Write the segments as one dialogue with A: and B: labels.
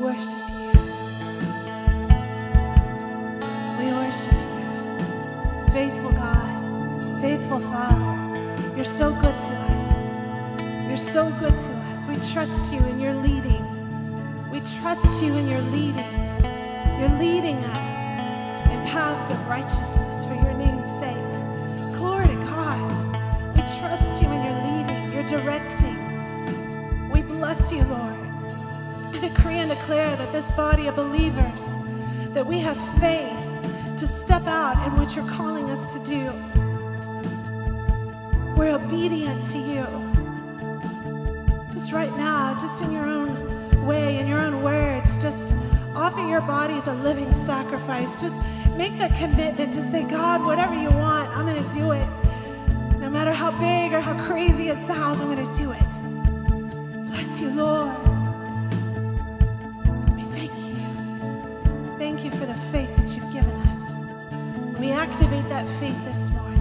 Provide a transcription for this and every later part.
A: worship you. We worship you. Faithful God, faithful Father, you're so good to us. You're so good to us. We trust you in your leading. We trust you in your leading. You're leading us in paths of righteousness for your name's sake. Glory to God. We trust you in your leading, your directing. We bless you, Lord. Decree and declare that this body of believers, that we have faith to step out in what you're calling us to do. We're obedient to you. Just right now, just in your own way, in your own words, just offer your body as a living sacrifice. Just make the commitment to say, God, whatever you want, I'm going to do it. No matter how big or how crazy it sounds, I'm going to do it. Bless you, Lord. That faith this morning.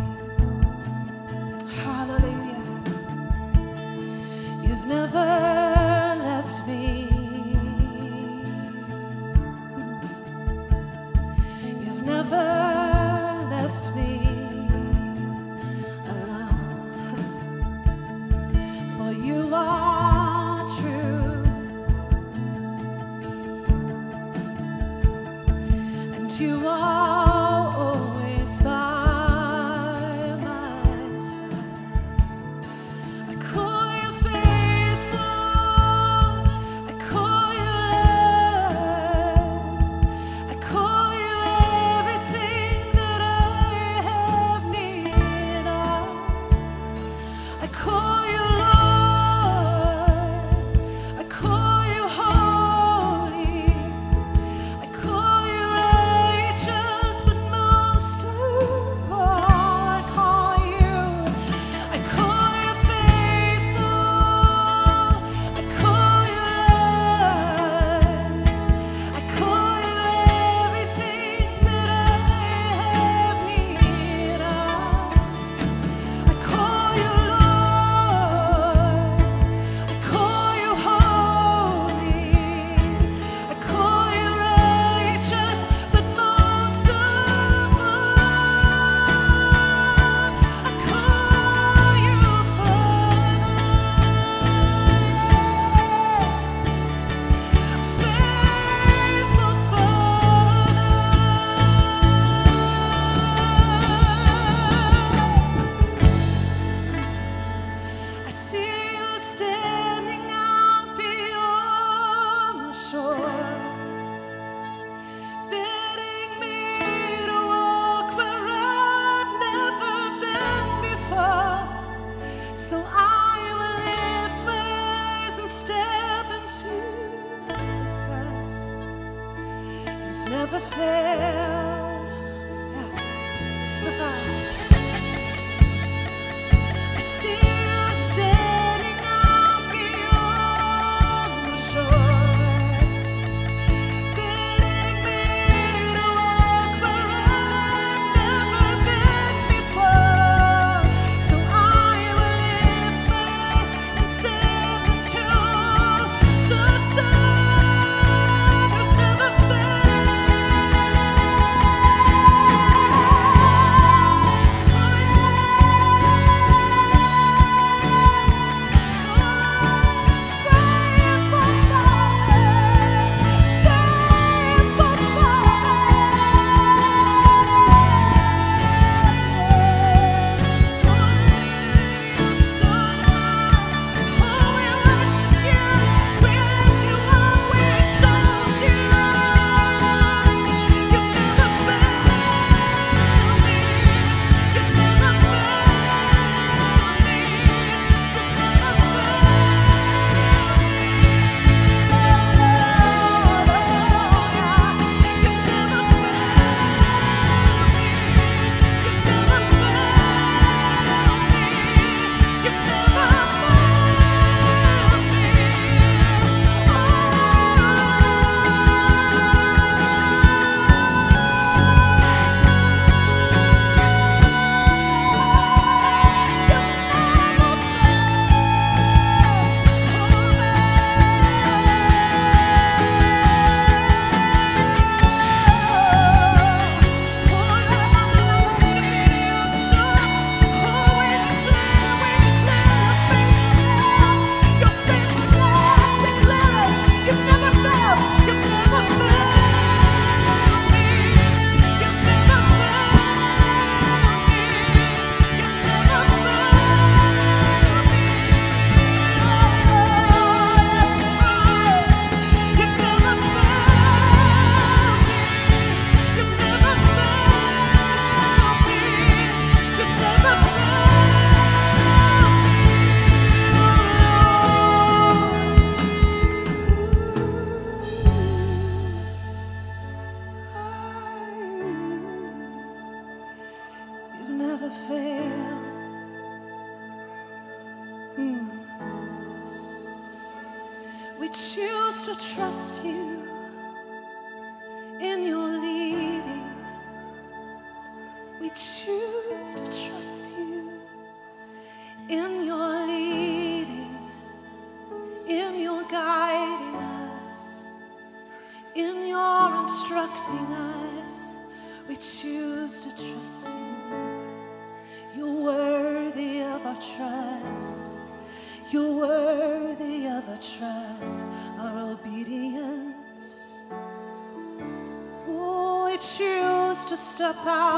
A: Shapa.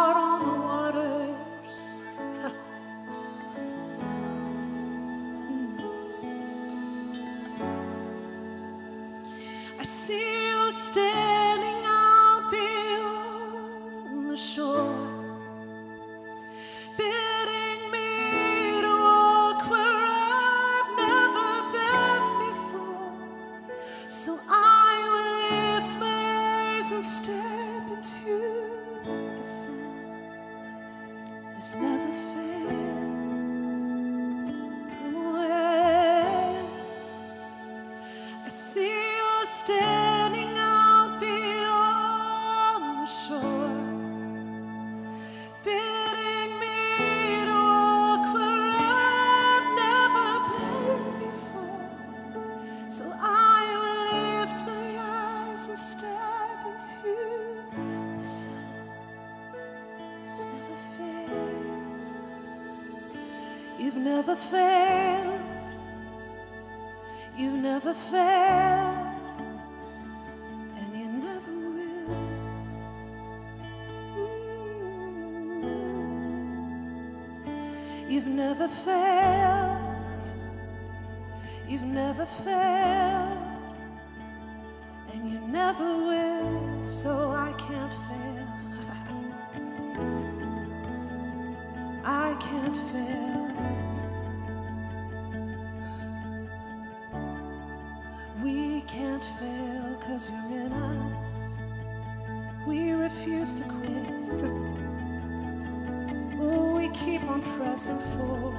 A: keep on pressing forward.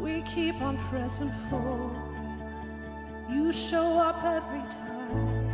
A: We keep on pressing forward. You show up every time.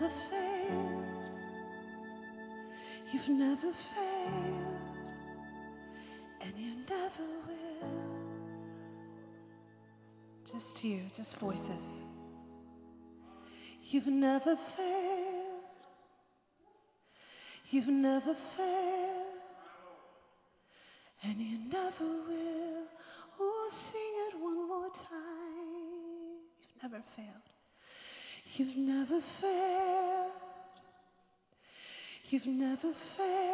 A: never failed. You've never failed, and you never will. Just you, just voices. You've never failed. You've never failed, and you never will. Oh, sing it one more time. You've never failed. You've never failed. You've never failed.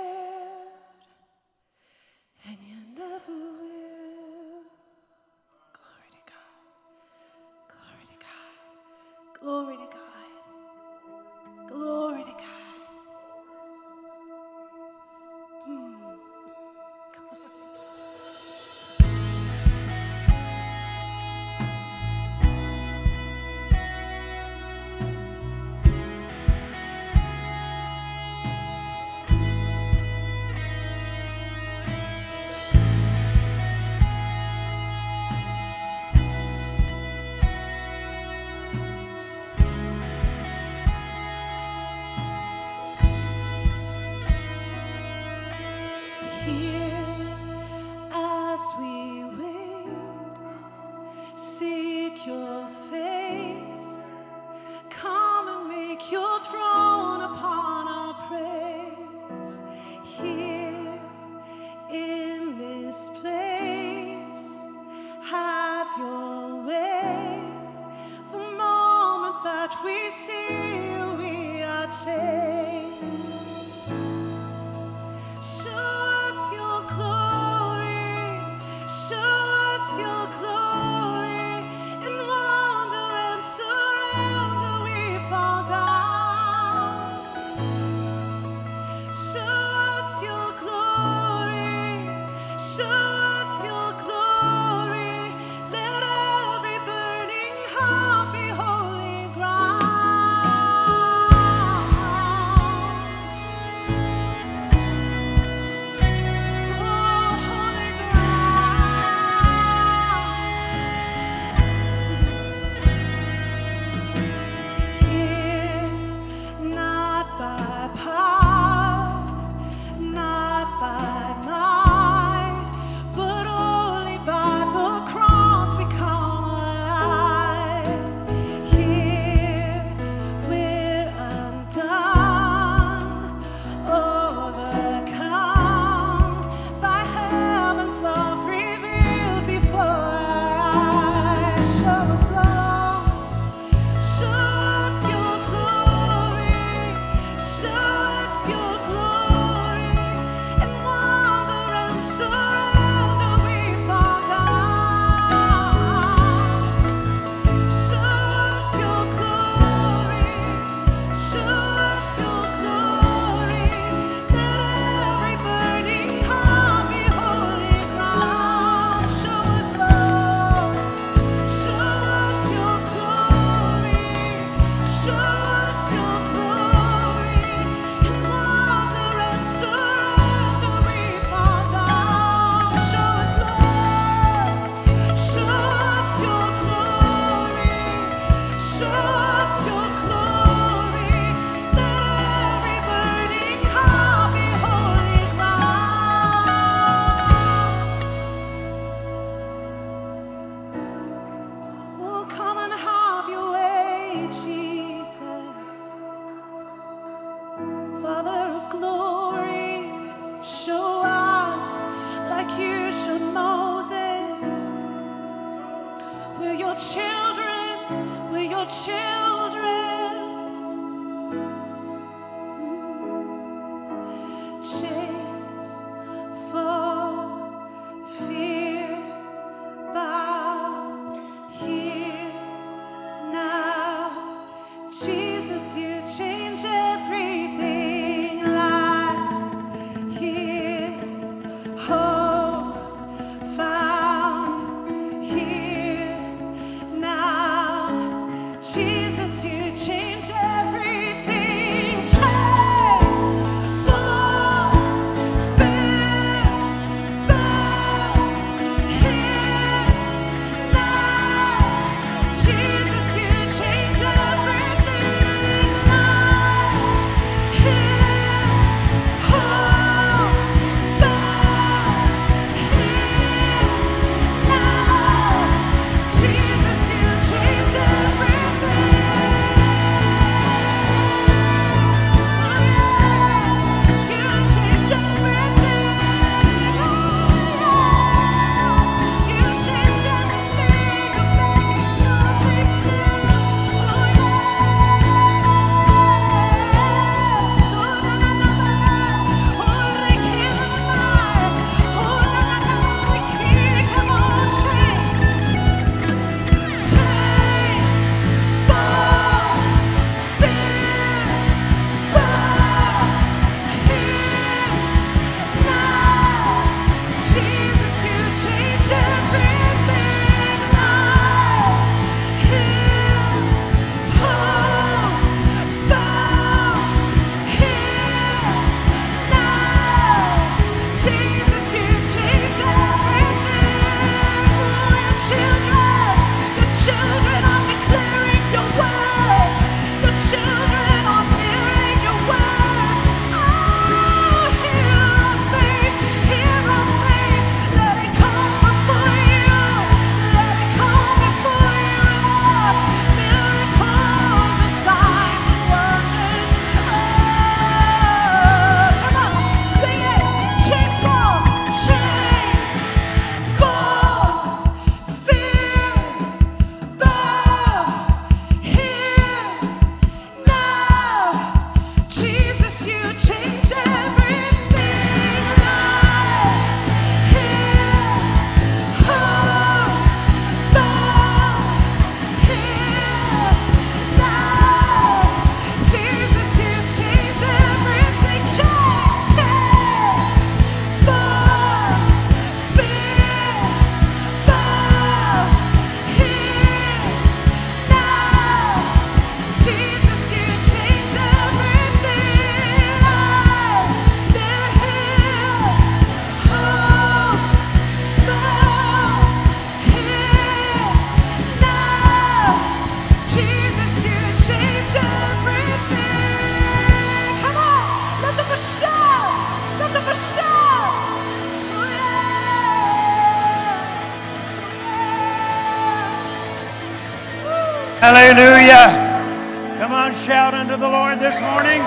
B: Hallelujah. Come on, shout unto the Lord this morning.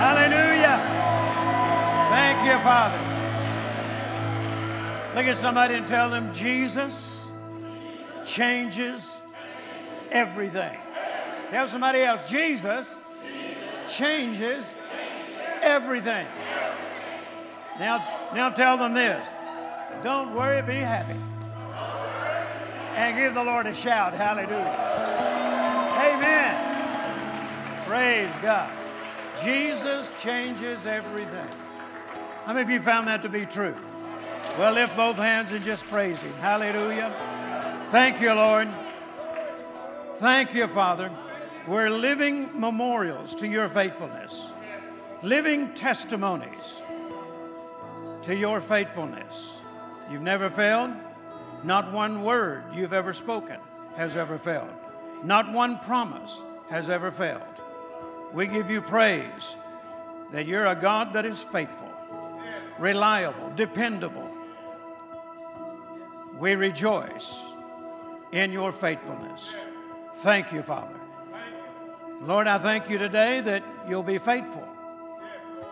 B: Hallelujah. Thank you, Father. Look at somebody and tell them Jesus changes everything. Tell somebody else, Jesus changes everything. Now, now tell them this. Don't worry, be happy. And give the Lord a shout. Hallelujah. Amen. Praise God. Jesus changes everything. How many of you found that to be true? Well, lift both hands and just praise Him. Hallelujah. Thank you, Lord. Thank you, Father. We're living memorials to your faithfulness, living testimonies to your faithfulness. You've never failed. Not one word you've ever spoken has ever failed. Not one promise has ever failed. We give you praise that you're a God that is faithful, reliable, dependable. We rejoice in your faithfulness. Thank you, Father. Lord, I thank you today that you'll be faithful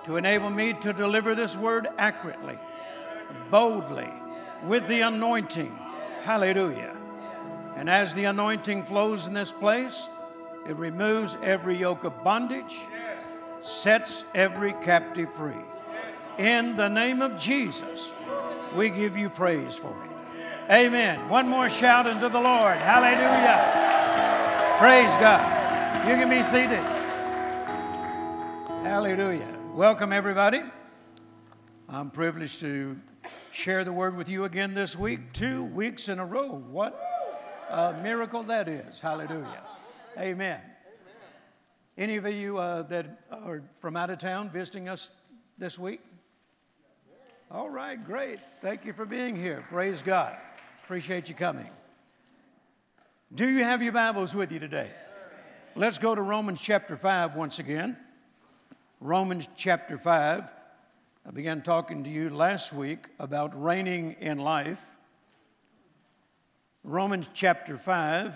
B: to enable me to deliver this word accurately, boldly, with the anointing. Hallelujah. And as the anointing flows in this place, it removes every yoke of bondage, sets every captive free. In the name of Jesus, we give you praise for it. Amen. One more shout unto the Lord. Hallelujah. Praise God. You can be seated. Hallelujah. Welcome, everybody. I'm privileged to share the word with you again this week, two weeks in a row. What a miracle that is. Hallelujah. Amen. Any of you uh, that are from out of town visiting us this week? All right, great. Thank you for being here. Praise God. Appreciate you coming. Do you have your Bibles with you today? Let's go to Romans chapter 5 once again. Romans chapter 5. I began talking to you last week about reigning in life. Romans chapter 5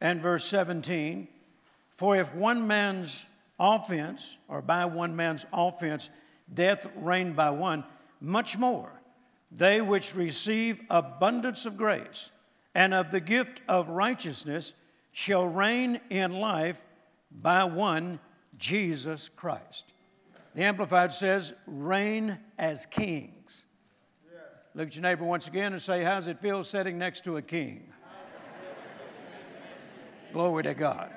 B: and verse 17. For if one man's offense, or by one man's offense, death reigned by one, much more they which receive abundance of grace and of the gift of righteousness shall reign in life by one, Jesus Christ. The Amplified says, reign as kings. Yes. Look at your neighbor once again and say, How's it feel sitting next to a king? Glory to God.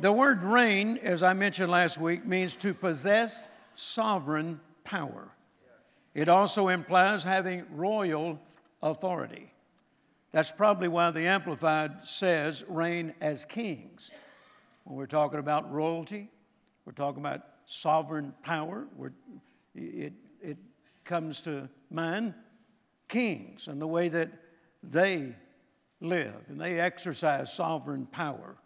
B: The word reign, as I mentioned last week, means to possess sovereign power. It also implies having royal authority. That's probably why the Amplified says reign as kings. When we're talking about royalty, we're talking about sovereign power, it, it comes to mind kings and the way that they live and they exercise sovereign power,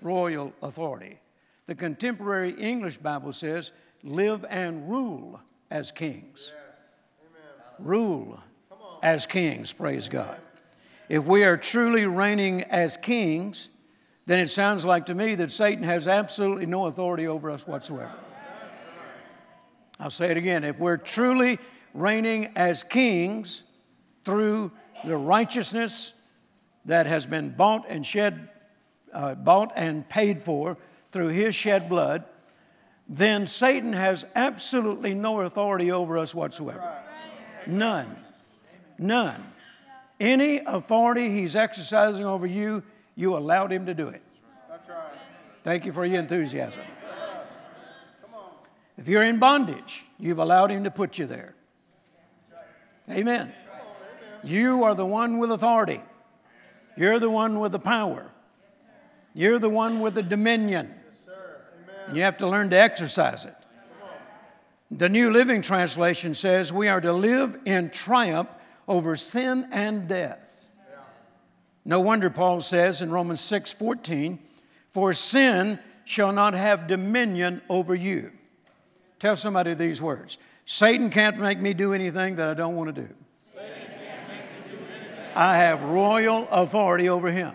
B: royal authority. The contemporary English Bible says, live and rule as kings. Yes. Rule as kings, praise God. If we are truly reigning as kings, then it sounds like to me that Satan has absolutely no authority over us whatsoever. I'll say it again. If we're truly reigning as kings through the righteousness that has been bought and shed, uh, bought and paid for through his shed blood, then Satan has absolutely no authority over us whatsoever. None. None. Any authority he's exercising over you, you allowed him to do it. That's right. Thank you for your enthusiasm. If you're in bondage, you've allowed him to put you there. Amen. You are the one with authority. You're the one with the power. You're the one with the dominion. And you have to learn to exercise it. The New Living Translation says we are to live in triumph over sin and death. No wonder Paul says in Romans 6 14, for sin shall not have dominion over you. Tell somebody these words Satan can't make me do anything that I don't want to do. I have royal authority over him.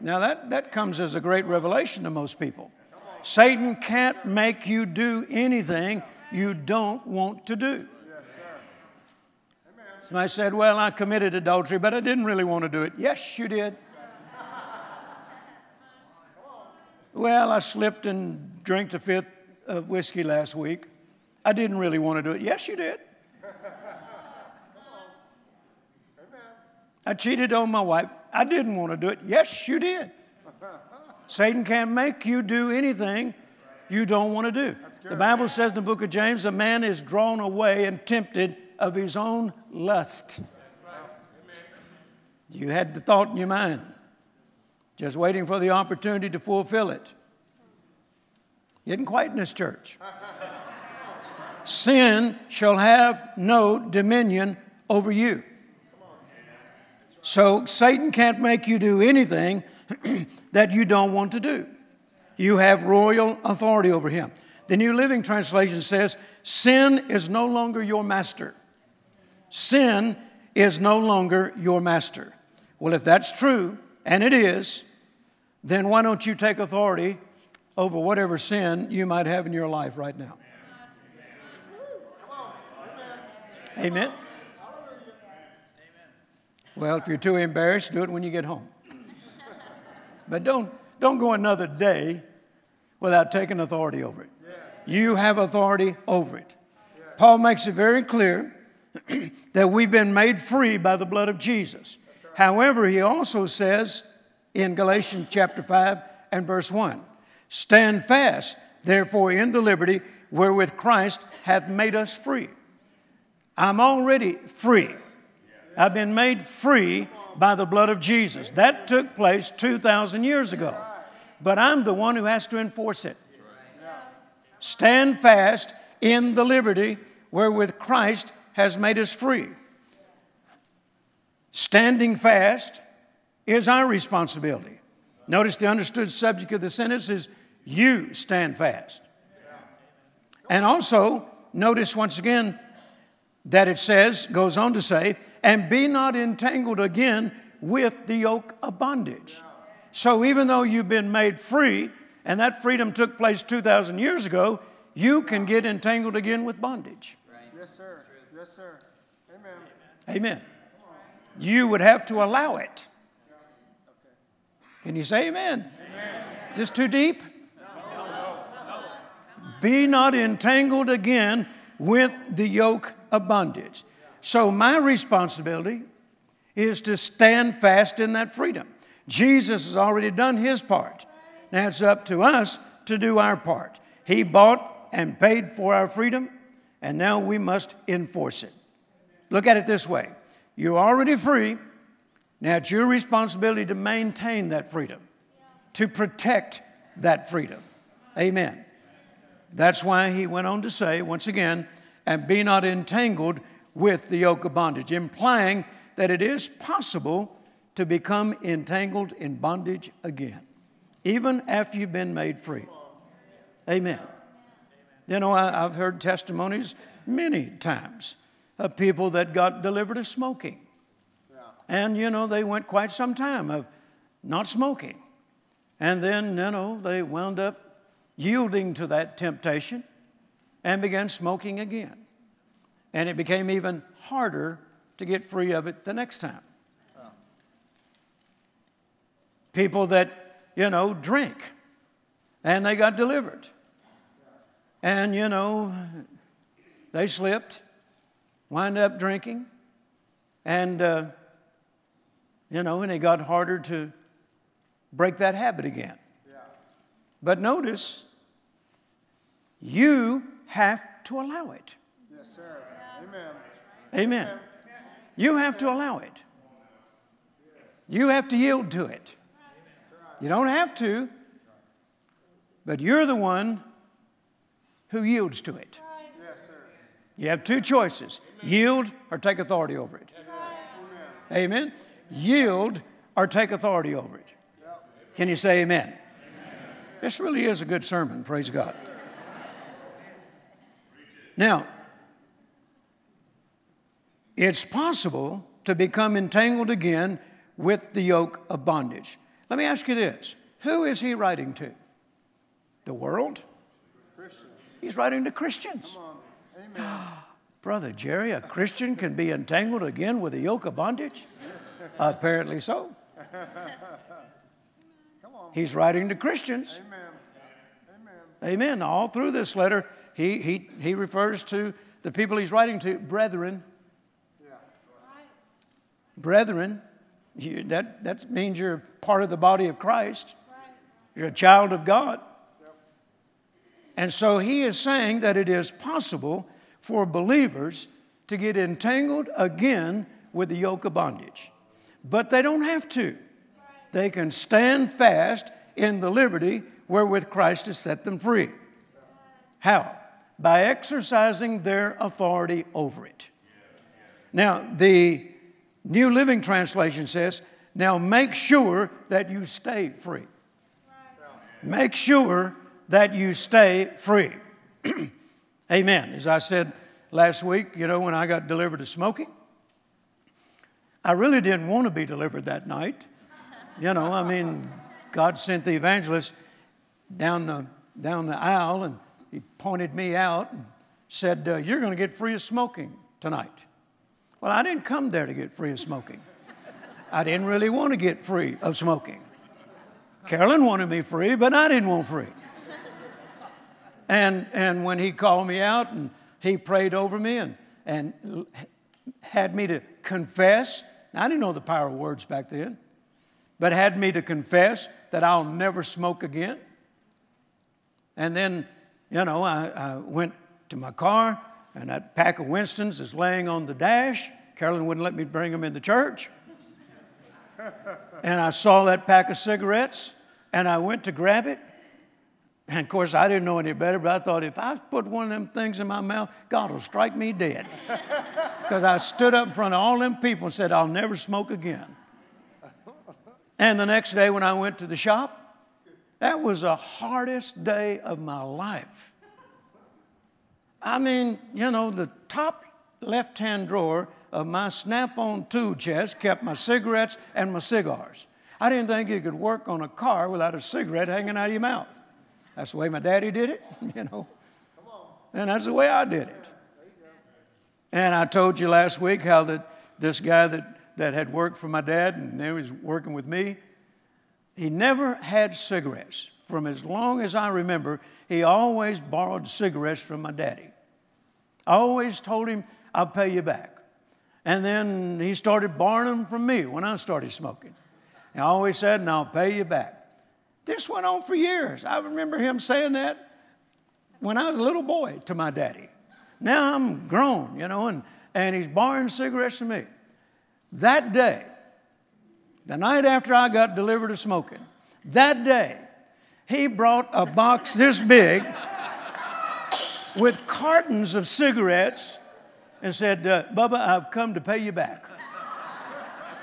B: Now, that, that comes as a great revelation to most people. Satan can't make you do anything you don't want to do. Somebody said, Well, I committed adultery, but I didn't really want to do it. Yes, you did. well, I slipped and drank a fifth of whiskey last week. I didn't really want to do it. Yes, you did. I cheated on my wife. I didn't want to do it. Yes, you did. Satan can't make you do anything you don't want to do. The Bible says in the book of James, a man is drawn away and tempted of his own lust. You had the thought in your mind, just waiting for the opportunity to fulfill it. You didn't quite in this church. Sin shall have no dominion over you. So Satan can't make you do anything that you don't want to do. You have royal authority over him. The New Living Translation says, Sin is no longer your master. Sin is no longer your master. Well, if that's true, and it is, then why don't you take authority over whatever sin you might have in your life right now? Amen. Well, if you're too embarrassed, do it when you get home. But don't, don't go another day without taking authority over it. You have authority over it. Paul makes it very clear that we've been made free by the blood of Jesus. However, he also says in Galatians chapter 5 and verse 1 Stand fast, therefore, in the liberty wherewith Christ hath made us free. I'm already free. I've been made free by the blood of Jesus. That took place 2,000 years ago. But I'm the one who has to enforce it. Stand fast in the liberty wherewith Christ has made us free. Standing fast is our responsibility. Notice the understood subject of the sentence is you stand fast. And also, notice once again that it says, goes on to say, and be not entangled again with the yoke of bondage. So even though you've been made free, and that freedom took place 2,000 years ago, you can get entangled again with bondage.
C: Yes, sir. Yes, sir. Amen.
B: Amen. You would have to allow it. Can you say amen? amen. Is this too deep? Be not entangled again with the yoke of bondage. So, my responsibility is to stand fast in that freedom. Jesus has already done his part. Now it's up to us to do our part. He bought and paid for our freedom, and now we must enforce it. Look at it this way you're already free. Now it's your responsibility to maintain that freedom, to protect that freedom. Amen. That's why he went on to say, once again, and be not entangled with the yoke of bondage, implying that it is possible to become entangled in bondage again, even after you've been made free. Amen. You know, I, have heard testimonies many times of people that got delivered of smoking. And, you know, they went quite some time of not smoking. And then, you know, they wound up yielding to that temptation and began smoking again. And it became even harder to get free of it the next time. People that, you know, drink and they got delivered. And, you know, they slipped, wind up drinking, and, uh, you know, and it got harder to break that habit again. Yeah. But notice, you have to allow it.
C: Yes, sir. Amen.
B: Amen. Amen. You have to allow it. You have to yield to it. You don't have to, but you're the one who yields to it. You have two choices yield or take authority over it. Amen. Yield or take authority over it. Can you say amen? This really is a good sermon, praise God. Now, it's possible to become entangled again with the yoke of bondage. Let me ask you this who is he writing to? The world? He's writing to Christians. Brother Jerry, a Christian can be entangled again with a yoke of bondage? Apparently so. He's writing to Christians.
C: Amen.
B: Amen. All through this letter, he, he, he refers to the people he's writing to, brethren.
C: Yeah.
B: Brethren, you, that, that means you're part of the body of Christ. You're a child of God. And so he is saying that it is possible for believers to get entangled again with the yoke of bondage. But they don't have to. They can stand fast in the liberty wherewith Christ has set them free. How? By exercising their authority over it. Now, the New Living Translation says, now make sure that you stay free. Make sure that you stay free. Amen. As I said last week, you know, when I got delivered of smoking, I really didn't want to be delivered that night. You know, I mean, God sent the evangelist down the, down the aisle and he pointed me out and said, uh, You're going to get free of smoking tonight. Well, I didn't come there to get free of smoking. I didn't really want to get free of smoking. Carolyn wanted me free, but I didn't want free. And, and when he called me out and he prayed over me and, and had me to confess, I didn't know the power of words back then, but had me to confess that I'll never smoke again. And then, you know, I, I went to my car and that pack of Winston's is laying on the dash. Carolyn wouldn't let me bring them in the church. and I saw that pack of cigarettes and I went to grab it and of course, I didn't know any better, but I thought if I put one of them things in my mouth, God will strike me dead. Because I stood up in front of all them people and said, I'll never smoke again. And the next day when I went to the shop, that was the hardest day of my life. I mean, you know, the top left hand drawer of my snap on tool chest kept my cigarettes and my cigars. I didn't think you could work on a car without a cigarette hanging out of your mouth. That's the way my daddy did it, you know. And that's the way I did it. And I told you last week how that this guy that, that had worked for my dad and now he's working with me, he never had cigarettes. From as long as I remember, he always borrowed cigarettes from my daddy. I always told him, I'll pay you back. And then he started borrowing them from me when I started smoking. I always said, and I'll pay you back. This went on for years. I remember him saying that when I was a little boy to my daddy. Now I'm grown, you know, and, and he's borrowing cigarettes from me. That day, the night after I got delivered of smoking, that day, he brought a box this big with cartons of cigarettes and said, uh, Bubba, I've come to pay you back.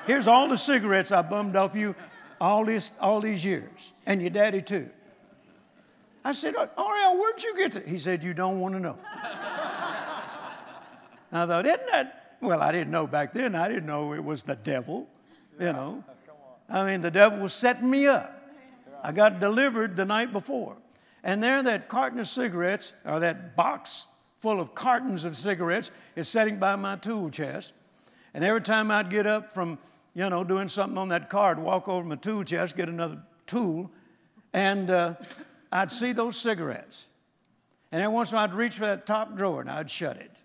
B: Here's all the cigarettes I bummed off you all, this, all these years, and your daddy too. I said, Ariel, where'd you get it? He said, You don't want to know. I thought, Isn't that? Well, I didn't know back then. I didn't know it was the devil, you know. I mean, the devil was setting me up. I got delivered the night before. And there, that carton of cigarettes, or that box full of cartons of cigarettes, is sitting by my tool chest. And every time I'd get up from you know, doing something on that card, walk over my tool chest, get another tool, and uh, I'd see those cigarettes. And every once in a while, I'd reach for that top drawer and I'd shut it.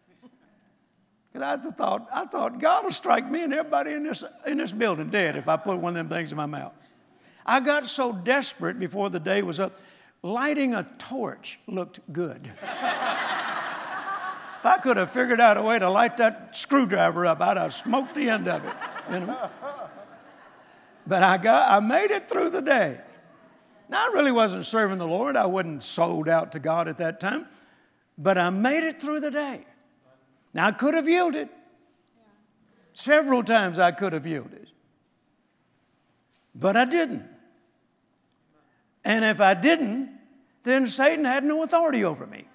B: Because I thought, I thought God will strike me and everybody in this, in this building dead if I put one of them things in my mouth. I got so desperate before the day was up, lighting a torch looked good. if I could have figured out a way to light that screwdriver up, I'd have smoked the end of it. You know? But I got I made it through the day. Now I really wasn't serving the Lord. I wasn't sold out to God at that time. But I made it through the day. Now I could have yielded. Several times I could have yielded. But I didn't. And if I didn't, then Satan had no authority over me.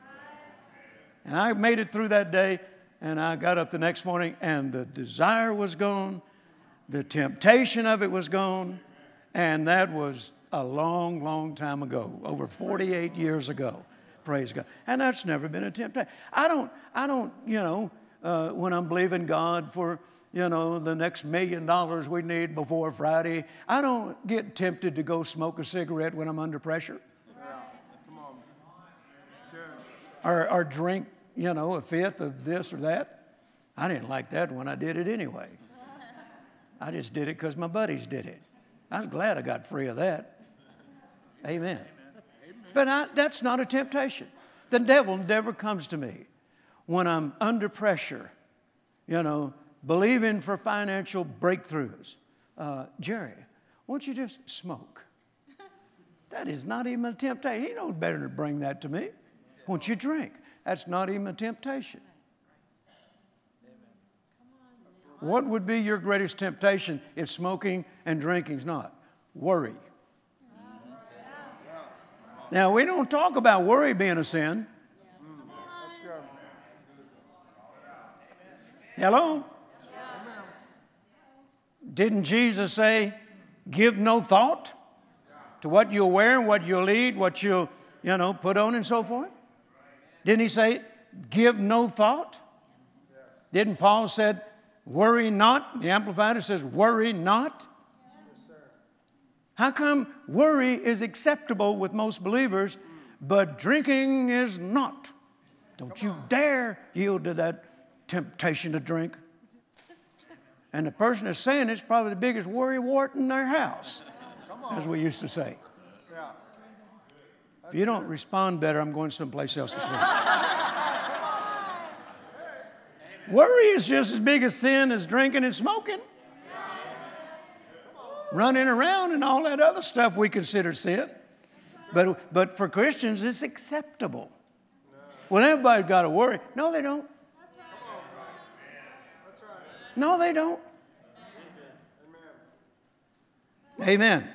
B: And I made it through that day And I got up the next morning, and the desire was gone, the temptation of it was gone, and that was a long, long time ago, over 48 years ago. Praise God. And that's never been a temptation. I don't, I don't, you know, uh, when I'm believing God for, you know, the next million dollars we need before Friday, I don't get tempted to go smoke a cigarette when I'm under pressure.
C: Yeah. Come on. It's good.
B: Or, or drink, you know, a fifth of this or that. I didn't like that when I did it anyway. I just did it because my buddies did it. I was glad I got free of that. Amen. But I, that's not a temptation. The devil never comes to me when I'm under pressure, you know, believing for financial breakthroughs. Uh, Jerry, won't you just smoke? That is not even a temptation. He knows better to bring that to me. Won't you drink? That's not even a temptation. What would be your greatest temptation if smoking and drinking's not? Worry. Now, we don't talk about worry being a sin. Hello? Didn't Jesus say, give no thought to what you'll wear, what you'll eat, what you'll, you know, put on and so forth? Didn't he say, give no thought? Didn't Paul said, worry not? The Amplified says, worry not. How come worry is acceptable with most believers, but drinking is not? Don't you dare yield to that temptation to drink. And the person that's saying it's probably the biggest worry wart in their house, as we used to say. If you don't respond better, I'm going someplace else to preach. Worry is just as big a sin as drinking and smoking. Running around and all that other stuff we consider sin. But, but for Christians, it's acceptable. Well, everybody's got to worry. No, they don't. No, they don't. Amen.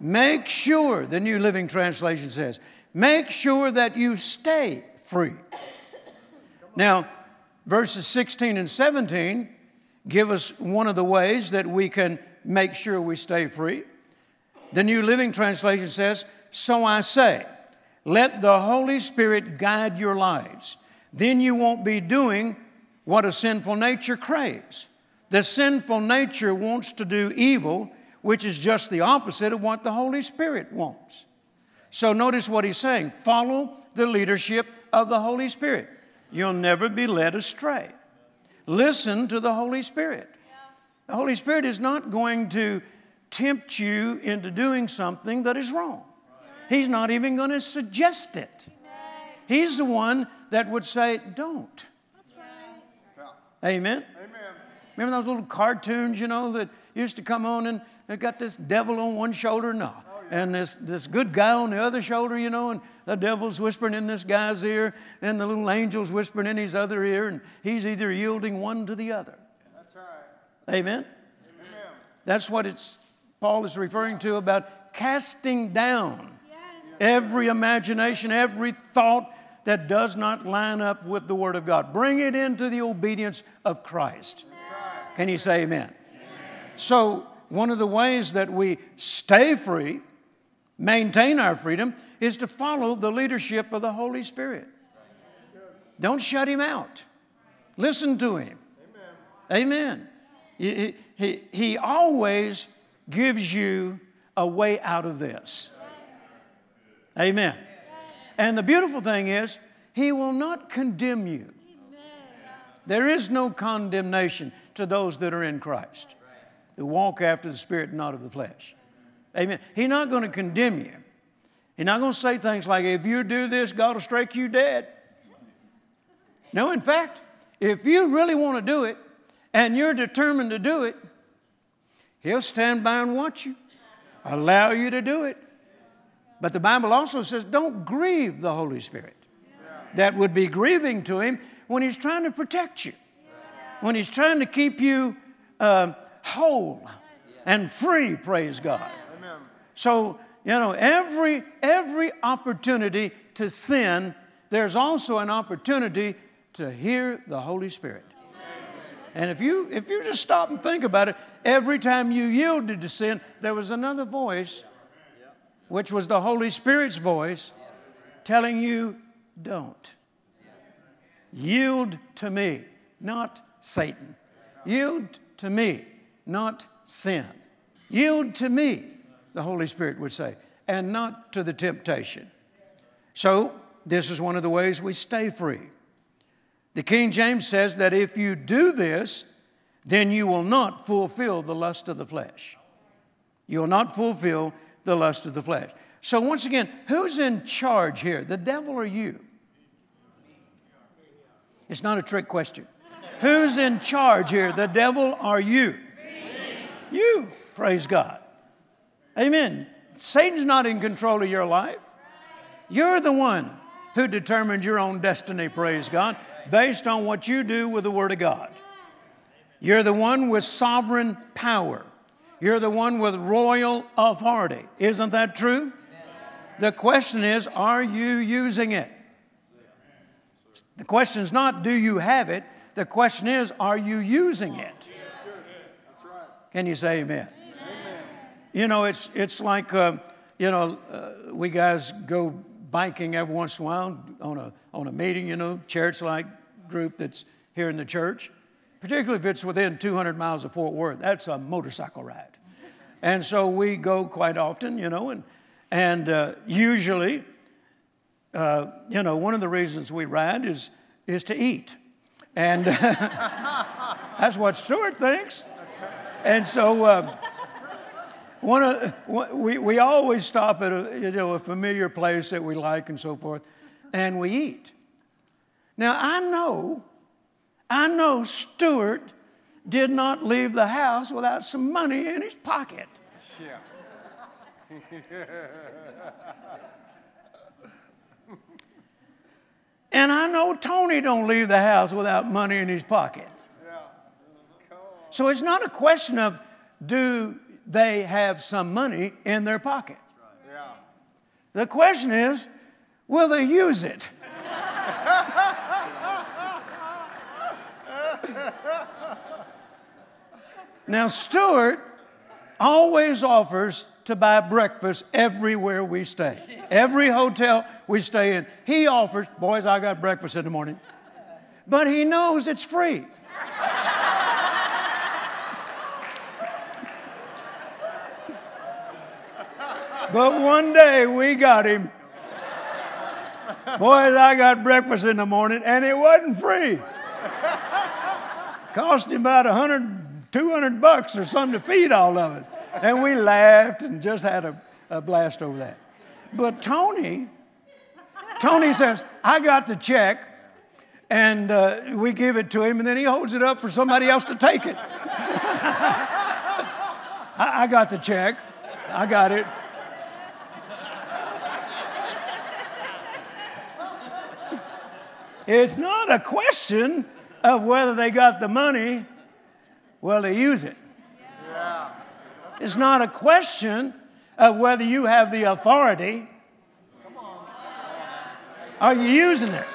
B: Make sure, the New Living Translation says, make sure that you stay free. Now, verses 16 and 17 give us one of the ways that we can make sure we stay free. The New Living Translation says, So I say, let the Holy Spirit guide your lives. Then you won't be doing what a sinful nature craves. The sinful nature wants to do evil, which is just the opposite of what the Holy Spirit wants. So notice what he's saying follow the leadership of the Holy Spirit. You'll never be led astray. Listen to the Holy Spirit. The Holy Spirit is not going to tempt you into doing something that is wrong. He's not even going to suggest it. He's the one that would say, Don't.
C: Yeah.
B: Amen.
C: Amen.
B: Remember those little cartoons, you know, that used to come on and they got this devil on one shoulder and, uh, oh, and this, this good guy on the other shoulder, you know, and the devil's whispering in this guy's ear and the little angel's whispering in his other ear, and he's either yielding one to the other.
C: That's right.
B: Amen.
C: Amen.
B: That's what it's, Paul is referring to about casting down every imagination, every thought that does not line up with the Word of God. Bring it into the obedience of Christ. Can you say amen? So, one of the ways that we stay free, maintain our freedom, is to follow the leadership of the Holy Spirit. Don't shut Him out. Listen to Him. Amen. He, he, he always gives you a way out of this. Amen. And the beautiful thing is, He will not condemn you. There is no condemnation to those that are in Christ, who walk after the Spirit, not of the flesh. Amen. He's not going to condemn you. He's not going to say things like, if you do this, God will strike you dead. No, in fact, if you really want to do it and you're determined to do it, He'll stand by and watch you, allow you to do it. But the Bible also says, don't grieve the Holy Spirit. That would be grieving to Him when He's trying to protect you, when He's trying to keep you uh, whole and free, praise God.
C: Amen.
B: So, you know, every, every opportunity to sin, there's also an opportunity to hear the Holy Spirit. And if you if you just stop and think about it, every time you yielded to sin, there was another voice, which was the Holy Spirit's voice, telling you, don't. Yield to me, not Satan. Yield to me, not sin. Yield to me, the Holy Spirit would say, and not to the temptation. So, this is one of the ways we stay free. The King James says that if you do this, then you will not fulfill the lust of the flesh. You will not fulfill the lust of the flesh. So, once again, who's in charge here, the devil or you? It's not a trick question. Who's in charge here, the devil or you? You, praise God. Amen. Satan's not in control of your life. You're the one who determines your own destiny, praise God based on what you do with the Word of God. You're the one with sovereign power. You're the one with royal authority. Isn't that true? The question is, are you using it? The question is not, do you have it? The question is, are you using it? Can you say amen? amen. You know, it's, it's like, uh, you know, uh, we guys go biking every once in a while on a, on a meeting, you know, church like group that's here in the church, particularly if it's within 200 miles of Fort Worth. That's a motorcycle ride. And so we go quite often, you know, and, and uh, usually, uh, you know, one of the reasons we ride is, is to eat. And that's what Stuart thinks. And so, uh, one of, we, we always stop at a, you know, a familiar place that we like and so forth, and we eat. Now, I know, I know Stuart did not leave the house without some money in his pocket. Yeah. and I know Tony don't leave the house without money in his pocket. Yeah. So it's not a question of do they have some money in their pocket. Yeah. The question is, will they use it? now, Stuart always offers to buy breakfast everywhere we stay. Every hotel we stay in, he offers, boys, I got breakfast in the morning. But he knows it's free. but one day we got him Boys, I got breakfast in the morning and it wasn't free. Cost him about 100, 200 bucks or something to feed all of us. And we laughed and just had a, a blast over that. But Tony, Tony says, I got the check. And uh, we give it to him, and then he holds it up for somebody else to take it. I, I got the check. I got it. It's not a question of whether they got the money, well, they use it. Yeah. It's not a question of whether you have the authority. Are you using it?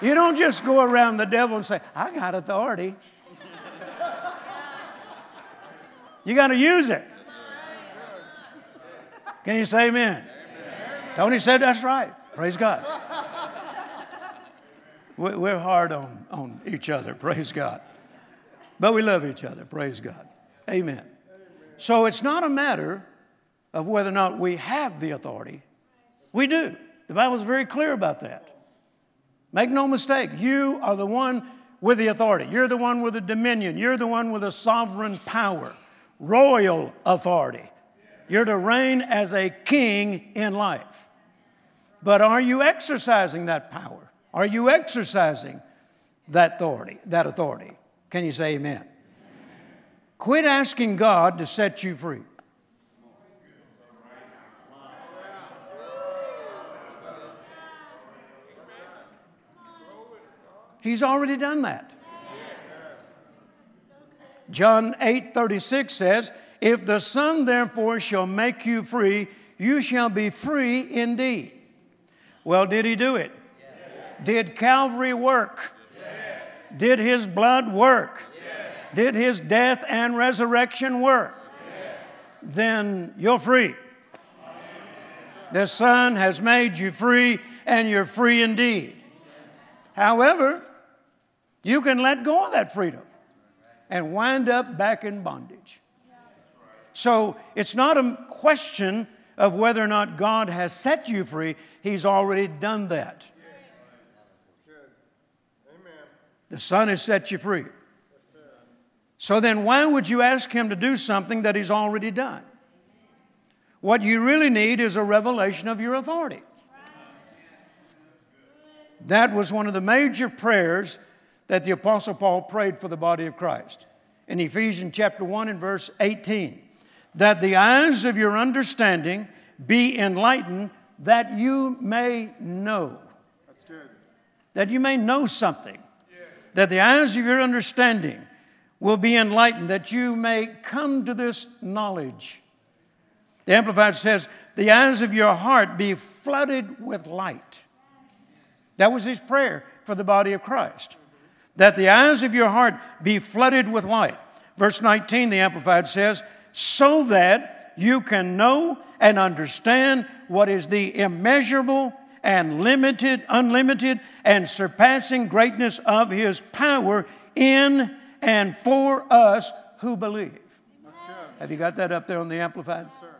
B: You don't just go around the devil and say, I got authority. You got to use it. Can you say amen? amen? Tony said that's right. Praise God. We're hard on, on each other, praise God. But we love each other, praise God. Amen. So it's not a matter of whether or not we have the authority. We do. The Bible is very clear about that. Make no mistake, you are the one with the authority. You're the one with the dominion. You're the one with the sovereign power, royal authority. You're to reign as a king in life. But are you exercising that power? Are you exercising that authority? That authority? Can you say amen? Quit asking God to set you free. He's already done that. John 8 36 says, If the Son therefore shall make you free, you shall be free indeed. Well, did he do it? Did Calvary work? Did his blood work? Did his death and resurrection work? Then you're free. The Son has made you free, and you're free indeed. However, you can let go of that freedom and wind up back in bondage. So it's not a question of whether or not God has set you free, He's already done that. The Son has set you free. So then, why would you ask Him to do something that He's already done? What you really need is a revelation of your authority. That was one of the major prayers that the Apostle Paul prayed for the body of Christ. In Ephesians chapter 1 and verse 18, that the eyes of your understanding be enlightened, that you may know.
C: That's good.
B: That you may know something. That the eyes of your understanding will be enlightened, that you may come to this knowledge. The Amplified says, the eyes of your heart be flooded with light. That was his prayer for the body of Christ. That the eyes of your heart be flooded with light. Verse 19, the Amplified says, so that you can know and understand what is the immeasurable and limited, unlimited, and surpassing greatness of His power in and for us who believe. Have you got that up there on the Amplified?
C: Sir.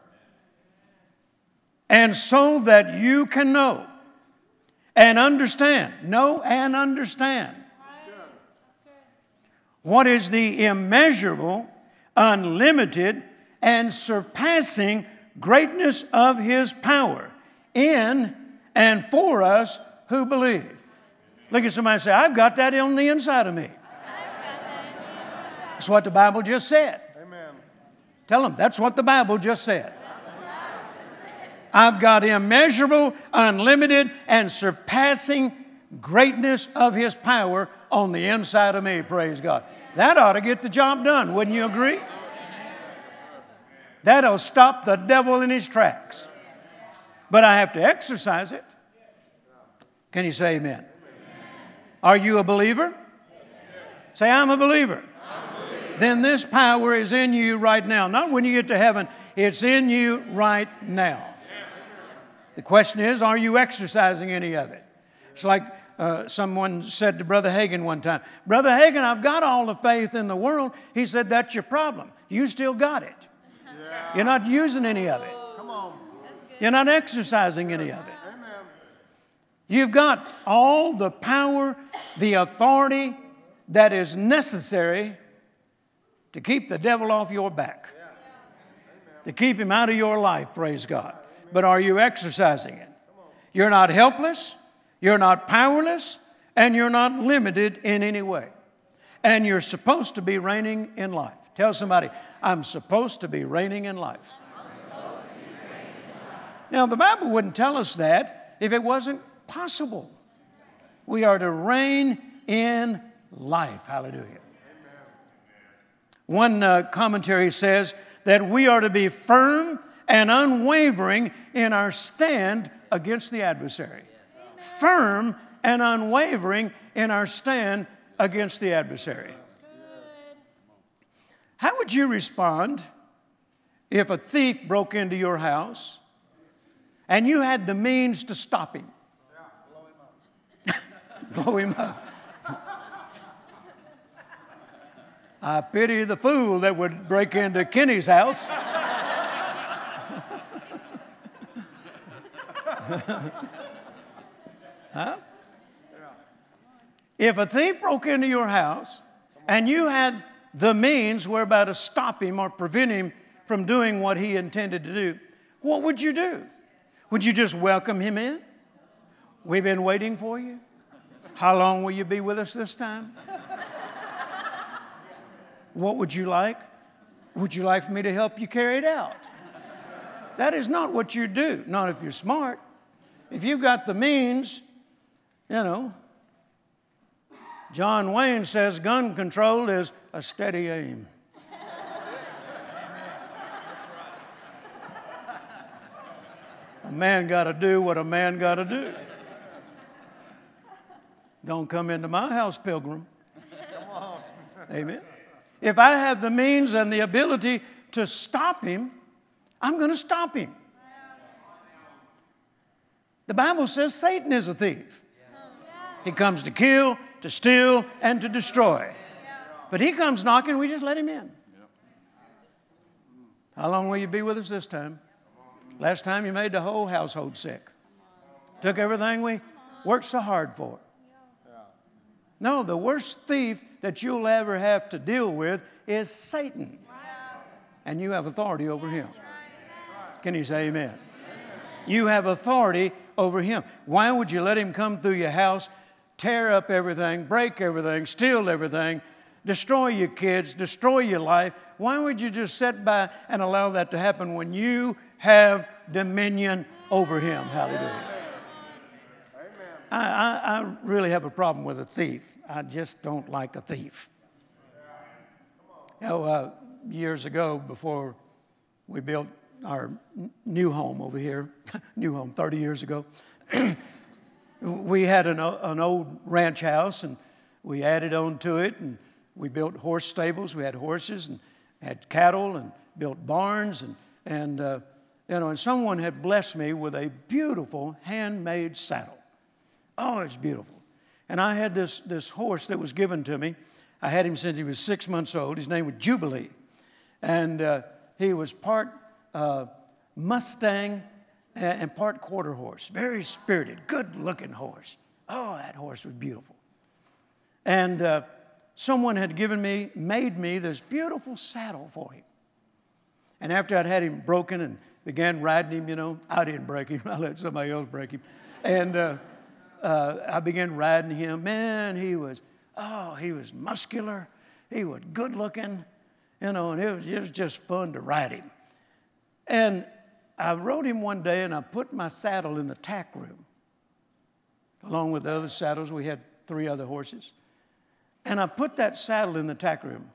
B: And so that you can know and understand, know and understand what is the immeasurable, unlimited, and surpassing greatness of His power in and for us who believe. Look at somebody and say, I've got that on the inside of me. That's what the Bible just said.
C: Amen.
B: Tell them, that's what the Bible just said. I've got immeasurable, unlimited, and surpassing greatness of His power on the inside of me, praise God. That ought to get the job done, wouldn't you agree? That'll stop the devil in his tracks. But I have to exercise it. Can you say amen? Are you a believer? Say, I'm a believer. Then this power is in you right now. Not when you get to heaven, it's in you right now. The question is, are you exercising any of it? It's like uh, someone said to Brother Hagin one time, Brother Hagin, I've got all the faith in the world. He said, That's your problem. You still got it. You're not using any of it.
C: Come on.
B: You're not exercising any of it. You've got all the power, the authority that is necessary to keep the devil off your back, to keep him out of your life, praise God. But are you exercising it? You're not helpless, you're not powerless, and you're not limited in any way. And you're supposed to be reigning in life. Tell somebody, I'm supposed to be reigning in life. Now, the Bible wouldn't tell us that if it wasn't possible. We are to reign in life. Hallelujah. One uh, commentary says that we are to be firm and unwavering in our stand against the adversary. Firm and unwavering in our stand against the adversary. How would you respond if a thief broke into your house and you had the means to stop him? Blow him up. I pity the fool that would break into Kenny's house. huh? If a thief broke into your house and you had the means whereby to stop him or prevent him from doing what he intended to do, what would you do? Would you just welcome him in? We've been waiting for you. How long will you be with us this time? what would you like? Would you like for me to help you carry it out? That is not what you do, not if you're smart. If you've got the means, you know, John Wayne says gun control is a steady aim. a man got to do what a man got to do. Don't come into my house, pilgrim. Amen. If I have the means and the ability to stop him, I'm going to stop him. The Bible says Satan is a thief. He comes to kill, to steal, and to destroy. But he comes knocking, we just let him in. How long will you be with us this time? Last time you made the whole household sick. Took everything we worked so hard for. No, the worst thief that you'll ever have to deal with is Satan. And you have authority over him. Can you say amen? You have authority over him. Why would you let him come through your house, tear up everything, break everything, steal everything, destroy your kids, destroy your life? Why would you just sit by and allow that to happen when you have dominion over him? Hallelujah. I, I, I, really have a problem with a thief. I just don't like a thief. You know, uh, years ago, before we built our new home over here, new home 30 years ago, we had an, an old ranch house and we added on to it and we built horse stables. We had horses and had cattle and built barns and, and uh, you know, and someone had blessed me with a beautiful handmade saddle. Oh, it's beautiful. And I had this, this horse that was given to me. I had him since he was six months old. His name was Jubilee. And uh, he was part uh, Mustang and part quarter horse. Very spirited, good looking horse. Oh, that horse was beautiful. And uh, someone had given me, made me this beautiful saddle for him. And after I'd had him broken and began riding him, you know, I didn't break him, I let somebody else break him. And uh, I began riding him. Man, he was, oh, he was muscular. He was good looking, you know, and it was, it was just fun to ride him. And I rode him one day and I put my saddle in the tack room. Along with the other saddles, we had three other horses. And I put that saddle in the tack room.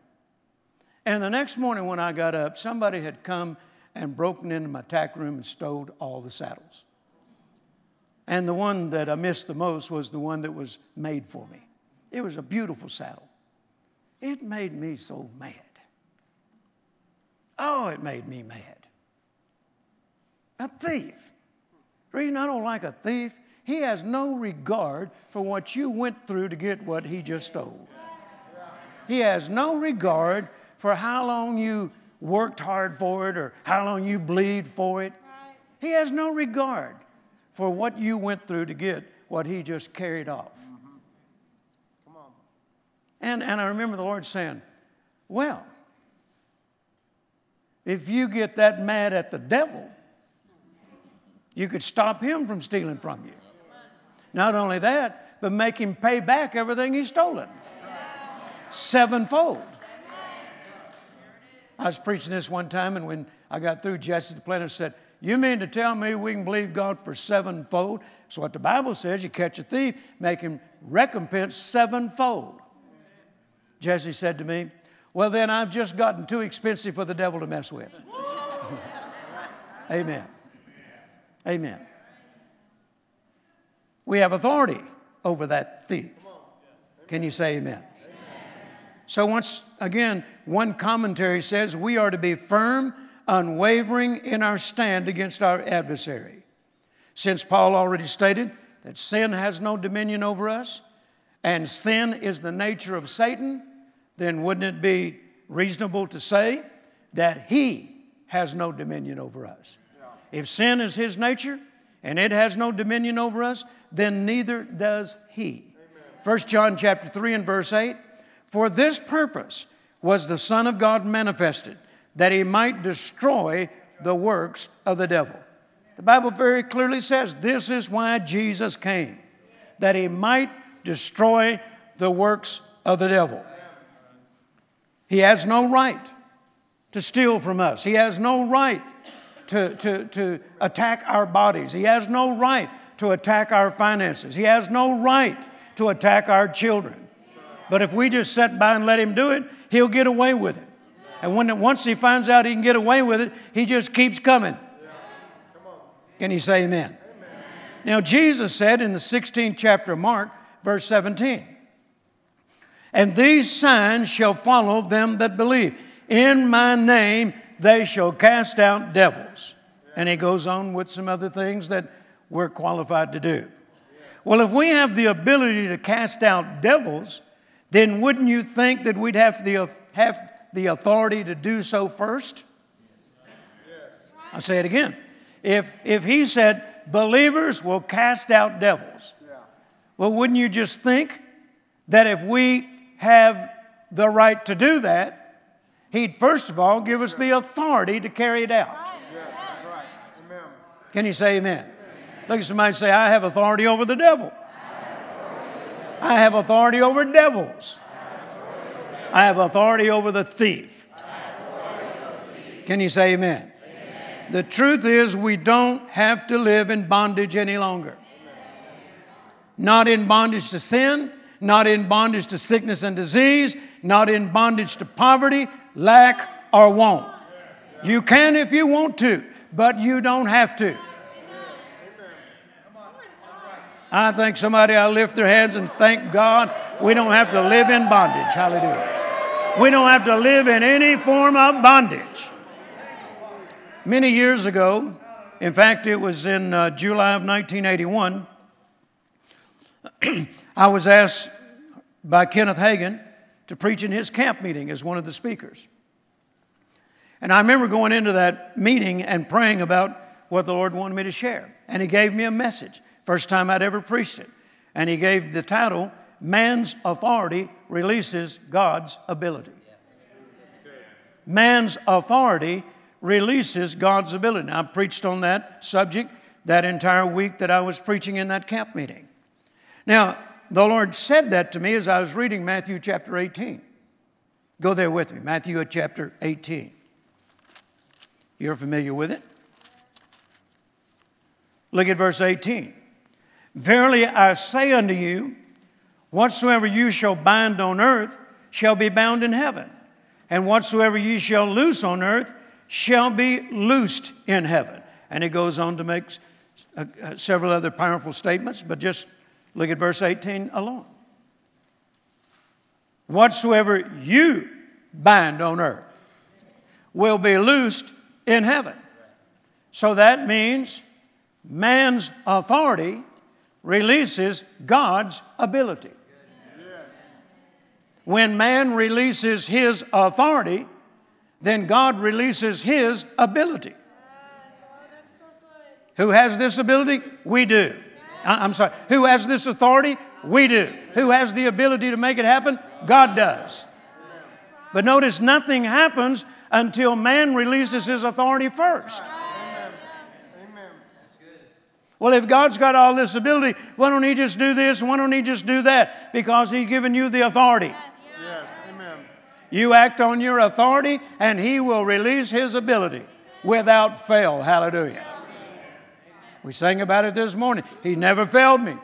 B: And the next morning when I got up, somebody had come and broken into my tack room and stole all the saddles. And the one that I missed the most was the one that was made for me. It was a beautiful saddle. It made me so mad. Oh, it made me mad. A thief. The reason I don't like a thief, he has no regard for what you went through to get what he just stole. He has no regard for how long you worked hard for it or how long you bleed for it. He has no regard for what you went through to get what he just carried off. Mm-hmm. Come on. And, and I remember the Lord saying, Well, if you get that mad at the devil, you could stop him from stealing from you. Not only that, but make him pay back everything he's stolen sevenfold. I was preaching this one time, and when I got through, Jesse Duplantis said, you mean to tell me we can believe God for sevenfold? So what the Bible says, you catch a thief, make him recompense sevenfold. Jesse said to me, Well, then I've just gotten too expensive for the devil to mess with. Amen. Amen. We have authority over that thief. Can you say amen? amen? So, once again, one commentary says we are to be firm unwavering in our stand against our adversary. Since Paul already stated that sin has no dominion over us and sin is the nature of Satan, then wouldn't it be reasonable to say that he has no dominion over us? If sin is his nature and it has no dominion over us, then neither does he. 1 John chapter 3 and verse 8, for this purpose was the Son of God manifested that he might destroy the works of the devil. The Bible very clearly says this is why Jesus came, that he might destroy the works of the devil. He has no right to steal from us, he has no right to, to, to attack our bodies, he has no right to attack our finances, he has no right to attack our children. But if we just sit by and let him do it, he'll get away with it. And when, once he finds out he can get away with it, he just keeps coming. Can you say amen? amen? Now, Jesus said in the 16th chapter of Mark, verse 17. And these signs shall follow them that believe. In my name they shall cast out devils. And he goes on with some other things that we're qualified to do. Well, if we have the ability to cast out devils, then wouldn't you think that we'd have the, have the authority to do so first? I'll say it again. If, if he said, believers will cast out devils, well, wouldn't you just think that if we have the right to do that, he'd first of all give us the authority to carry it out? Can you say amen? Look at somebody and say, I have authority over the devil. I have authority over devils. I have authority over the thief. Can you say amen? The truth is, we don't have to live in bondage any longer. Not in bondage to sin, not in bondage to sickness and disease, not in bondage to poverty, lack, or want. You can if you want to, but you don't have to. I think somebody to lift their hands and thank God we don't have to live in bondage. Hallelujah. We don't have to live in any form of bondage. Many years ago, in fact, it was in uh, July of 1981, I was asked by Kenneth Hagin to preach in his camp meeting as one of the speakers. And I remember going into that meeting and praying about what the Lord wanted me to share. And he gave me a message. First time I'd ever preached it. And he gave the title, Man's Authority Releases God's Ability. Man's authority releases God's ability. Now, I preached on that subject that entire week that I was preaching in that camp meeting. Now, the Lord said that to me as I was reading Matthew chapter 18. Go there with me, Matthew chapter 18. You're familiar with it? Look at verse 18. Verily I say unto you, whatsoever you shall bind on earth shall be bound in heaven, and whatsoever you shall loose on earth shall be loosed in heaven. And he goes on to make uh, uh, several other powerful statements, but just look at verse 18 alone. Whatsoever you bind on earth will be loosed in heaven. So that means man's authority releases God's ability. When man releases his authority, then God releases his ability. Who has this ability? We do. I'm sorry. Who has this authority? We do. Who has the ability to make it happen? God does. But notice nothing happens until man releases his authority first. Well, if God's got all this ability, why don't He just do this? Why don't He just do that? Because He's given you the authority. You act on your authority, and He will release His ability without fail. Hallelujah. We sang about it this morning. He never failed me.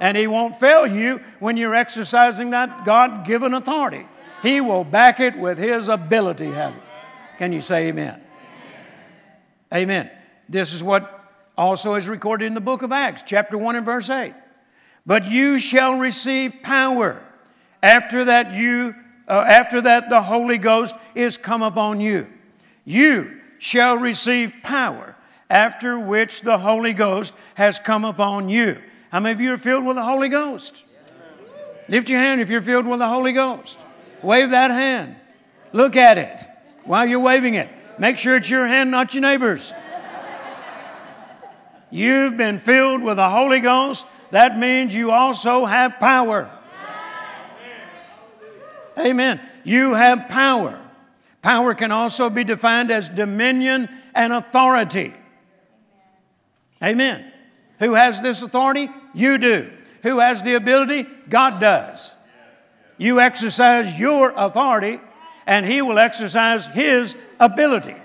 B: And He won't fail you when you're exercising that God given authority. He will back it with His ability. Can you say amen? Amen. This is what also is recorded in the book of Acts, chapter 1 and verse 8. But you shall receive power. After that, you, uh, after that, the Holy Ghost is come upon you. You shall receive power, after which the Holy Ghost has come upon you. How many of you are filled with the Holy Ghost? Lift your hand if you're filled with the Holy Ghost. Wave that hand. Look at it while you're waving it. Make sure it's your hand, not your neighbor's. You've been filled with the Holy Ghost. That means you also have power. Amen. You have power. Power can also be defined as dominion and authority. Amen. Who has this authority? You do. Who has the ability? God does. You exercise your authority, and He will exercise His ability.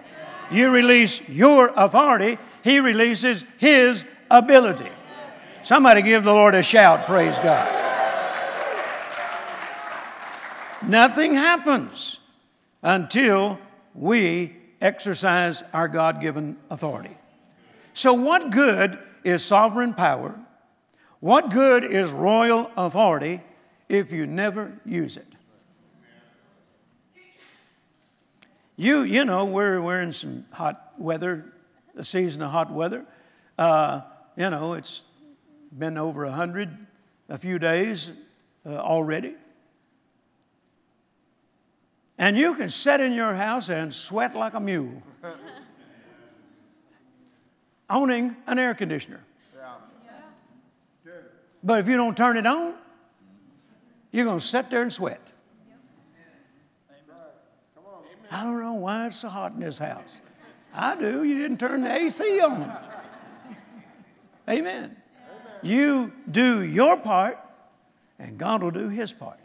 B: You release your authority, he releases His ability. Somebody give the Lord a shout, praise God. Nothing happens until we exercise our God given authority. So, what good is sovereign power? What good is royal authority if you never use it? You, you know, we're, we're in some hot weather, a season of hot weather. Uh, you know, it's been over 100 a few days uh, already. And you can sit in your house and sweat like a mule, owning an air conditioner. But if you don't turn it on, you're going to sit there and sweat. I don't know why it's so hot in this house. I do. You didn't turn the AC on. Amen. You do your part, and God will do His part.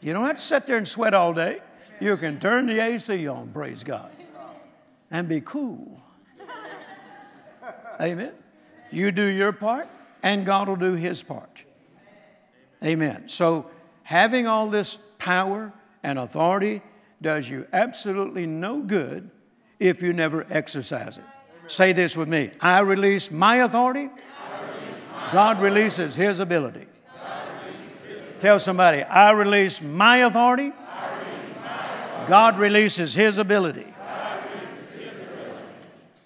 B: You don't have to sit there and sweat all day. You can turn the AC on, praise God, and be cool. Amen. You do your part, and God will do His part. Amen. So, having all this power and authority does you absolutely no good if you never exercise it. Say this with me I release my authority, God releases His ability. Tell somebody, I release my authority, God releases His ability.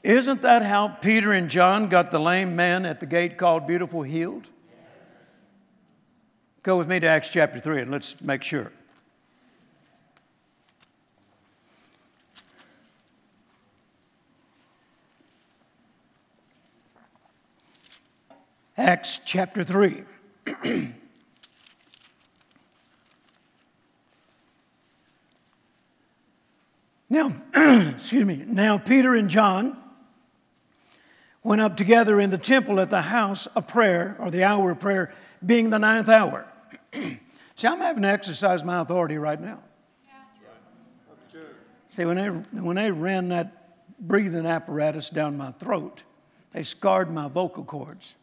B: Isn't that how Peter and John got the lame man at the gate called Beautiful healed? Go with me to Acts chapter 3 and let's make sure. Acts chapter 3. now, excuse me, now Peter and John went up together in the temple at the house of prayer, or the hour of prayer, being the ninth hour. See, I'm having to exercise my authority right now. See, when they, when they ran that breathing apparatus down my throat, they scarred my vocal cords.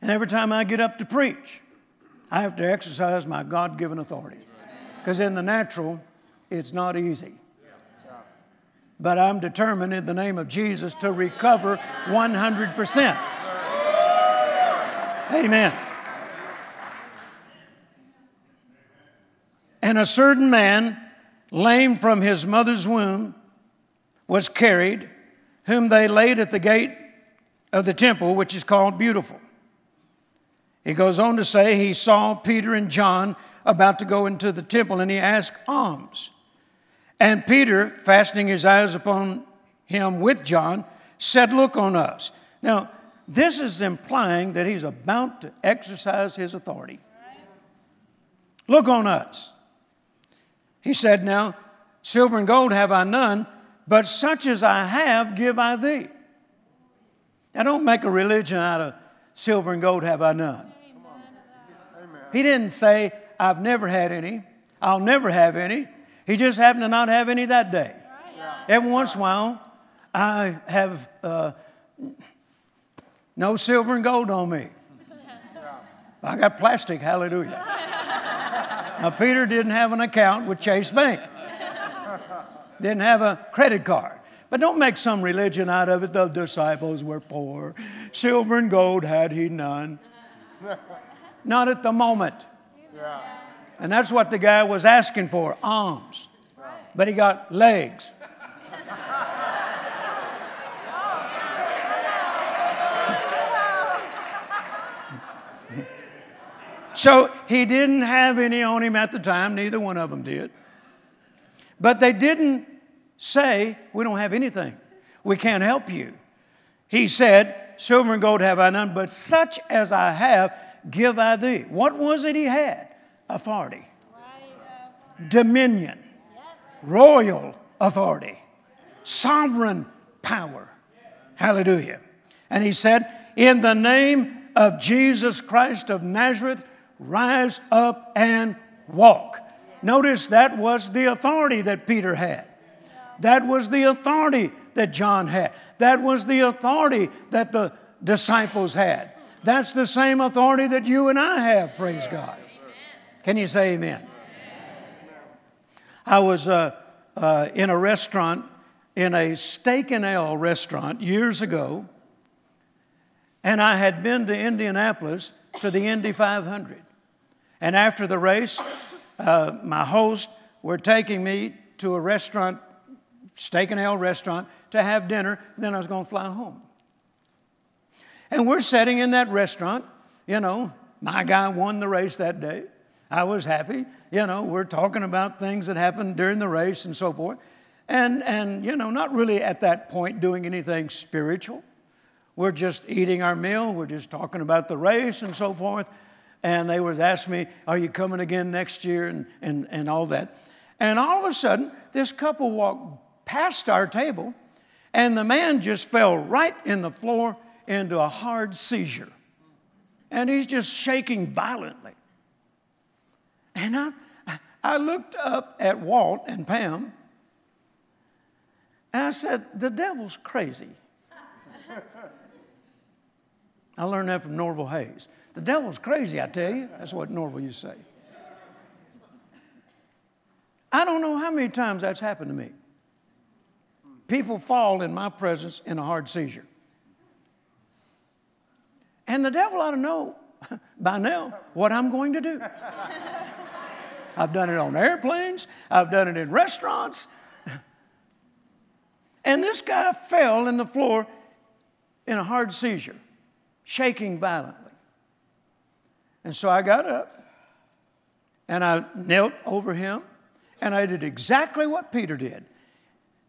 B: And every time I get up to preach, I have to exercise my God given authority. Because in the natural, it's not easy. But I'm determined in the name of Jesus to recover 100%. Amen. And a certain man, lame from his mother's womb, was carried, whom they laid at the gate of the temple, which is called Beautiful he goes on to say he saw Peter and John about to go into the temple and he asked alms. And Peter, fastening his eyes upon him with John, said, Look on us. Now, this is implying that he's about to exercise his authority. Look on us. He said, Now, silver and gold have I none, but such as I have give I thee. Now, don't make a religion out of silver and gold have I none. He didn't say, I've never had any, I'll never have any. He just happened to not have any that day. Every once in a while, I have uh, no silver and gold on me. I got plastic, hallelujah. Now, Peter didn't have an account with Chase Bank, didn't have a credit card. But don't make some religion out of it. The disciples were poor. Silver and gold had he none. Not at the moment. Yeah. And that's what the guy was asking for arms. But he got legs. so he didn't have any on him at the time, neither one of them did. But they didn't say, We don't have anything. We can't help you. He said, Silver and gold have I none, but such as I have, give I thee. What was it he had? Authority, dominion, royal authority, sovereign power. Hallelujah. And he said, In the name of Jesus Christ of Nazareth, rise up and walk. Notice that was the authority that Peter had. That was the authority that John had. That was the authority that the disciples had. That's the same authority that you and I have, praise God. Can you say amen? I was uh, uh, in a restaurant, in a steak and ale restaurant years ago, And I had been to Indianapolis to the Indy 500. And after the race, uh, my host were taking me to a restaurant, Steak and Ale restaurant, to have dinner. Then I was going to fly home. And we're sitting in that restaurant, you know, my guy won the race that day. I was happy. You know, we're talking about things that happened during the race and so forth. And, and, you know, not really at that point doing anything spiritual. We're just eating our meal. We're just talking about the race and so forth. And they would ask me, Are you coming again next year? And, and, and all that. And all of a sudden, this couple walked past our table, and the man just fell right in the floor into a hard seizure. And he's just shaking violently. And I, I looked up at Walt and Pam, and I said, The devil's crazy. I learned that from Norval Hayes. The devil's crazy, I tell you. That's what Norval used to say. I don't know how many times that's happened to me. People fall in my presence in a hard seizure. And the devil ought to know by now what I'm going to do. I've done it on airplanes, I've done it in restaurants. And this guy fell in the floor in a hard seizure, shaking violently. And so I got up and I knelt over him and I did exactly what Peter did.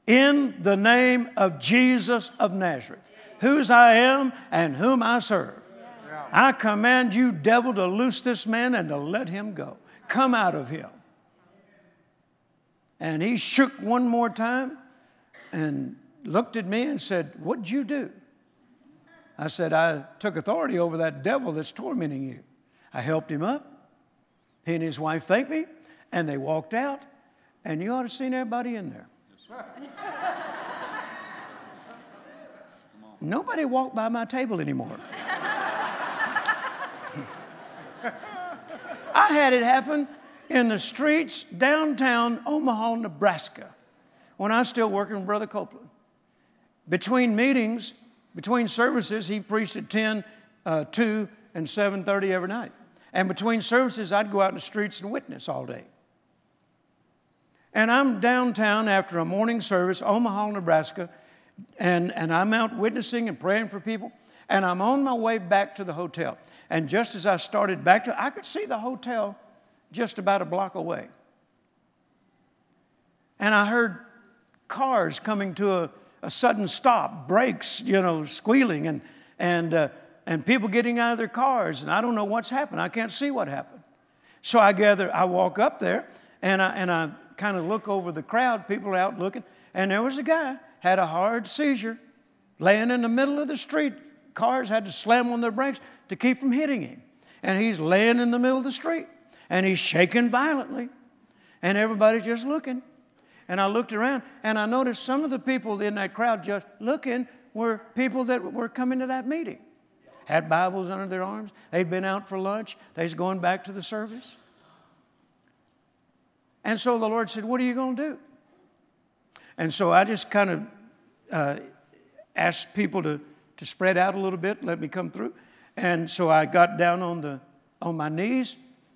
B: In the name of Jesus of Nazareth, whose I am and whom I serve. I command you, devil, to loose this man and to let him go. Come out of him. And he shook one more time and looked at me and said, What'd you do? I said, I took authority over that devil that's tormenting you. I helped him up. He and his wife thanked me, and they walked out. And you ought to have seen everybody in there. Nobody walked by my table anymore. I had it happen in the streets downtown Omaha, Nebraska, when I was still working with Brother Copeland. Between meetings, between services, he preached at 10, uh, 2, and 7.30 every night. And between services, I'd go out in the streets and witness all day. And I'm downtown after a morning service, Omaha, Nebraska, and, and I'm out witnessing and praying for people. And I'm on my way back to the hotel. And just as I started back to, I could see the hotel just about a block away. And I heard cars coming to a, a sudden stop, brakes, you know, squealing, and, and, uh, and people getting out of their cars. And I don't know what's happened. I can't see what happened. So I gather, I walk up there, and I, and I kind of look over the crowd, people are out looking, and there was a guy, had a hard seizure, laying in the middle of the street. Cars had to slam on their brakes to keep from hitting him. And he's laying in the middle of the street, and he's shaking violently, and everybody's just looking. And I looked around, and I noticed some of the people in that crowd just looking were people that were coming to that meeting. Had Bibles under their arms. They'd been out for lunch. They's going back to the service. And so the Lord said, What are you going to do? And so I just kind of uh, asked people to, to spread out a little bit, let me come through. And so I got down on, the, on my knees,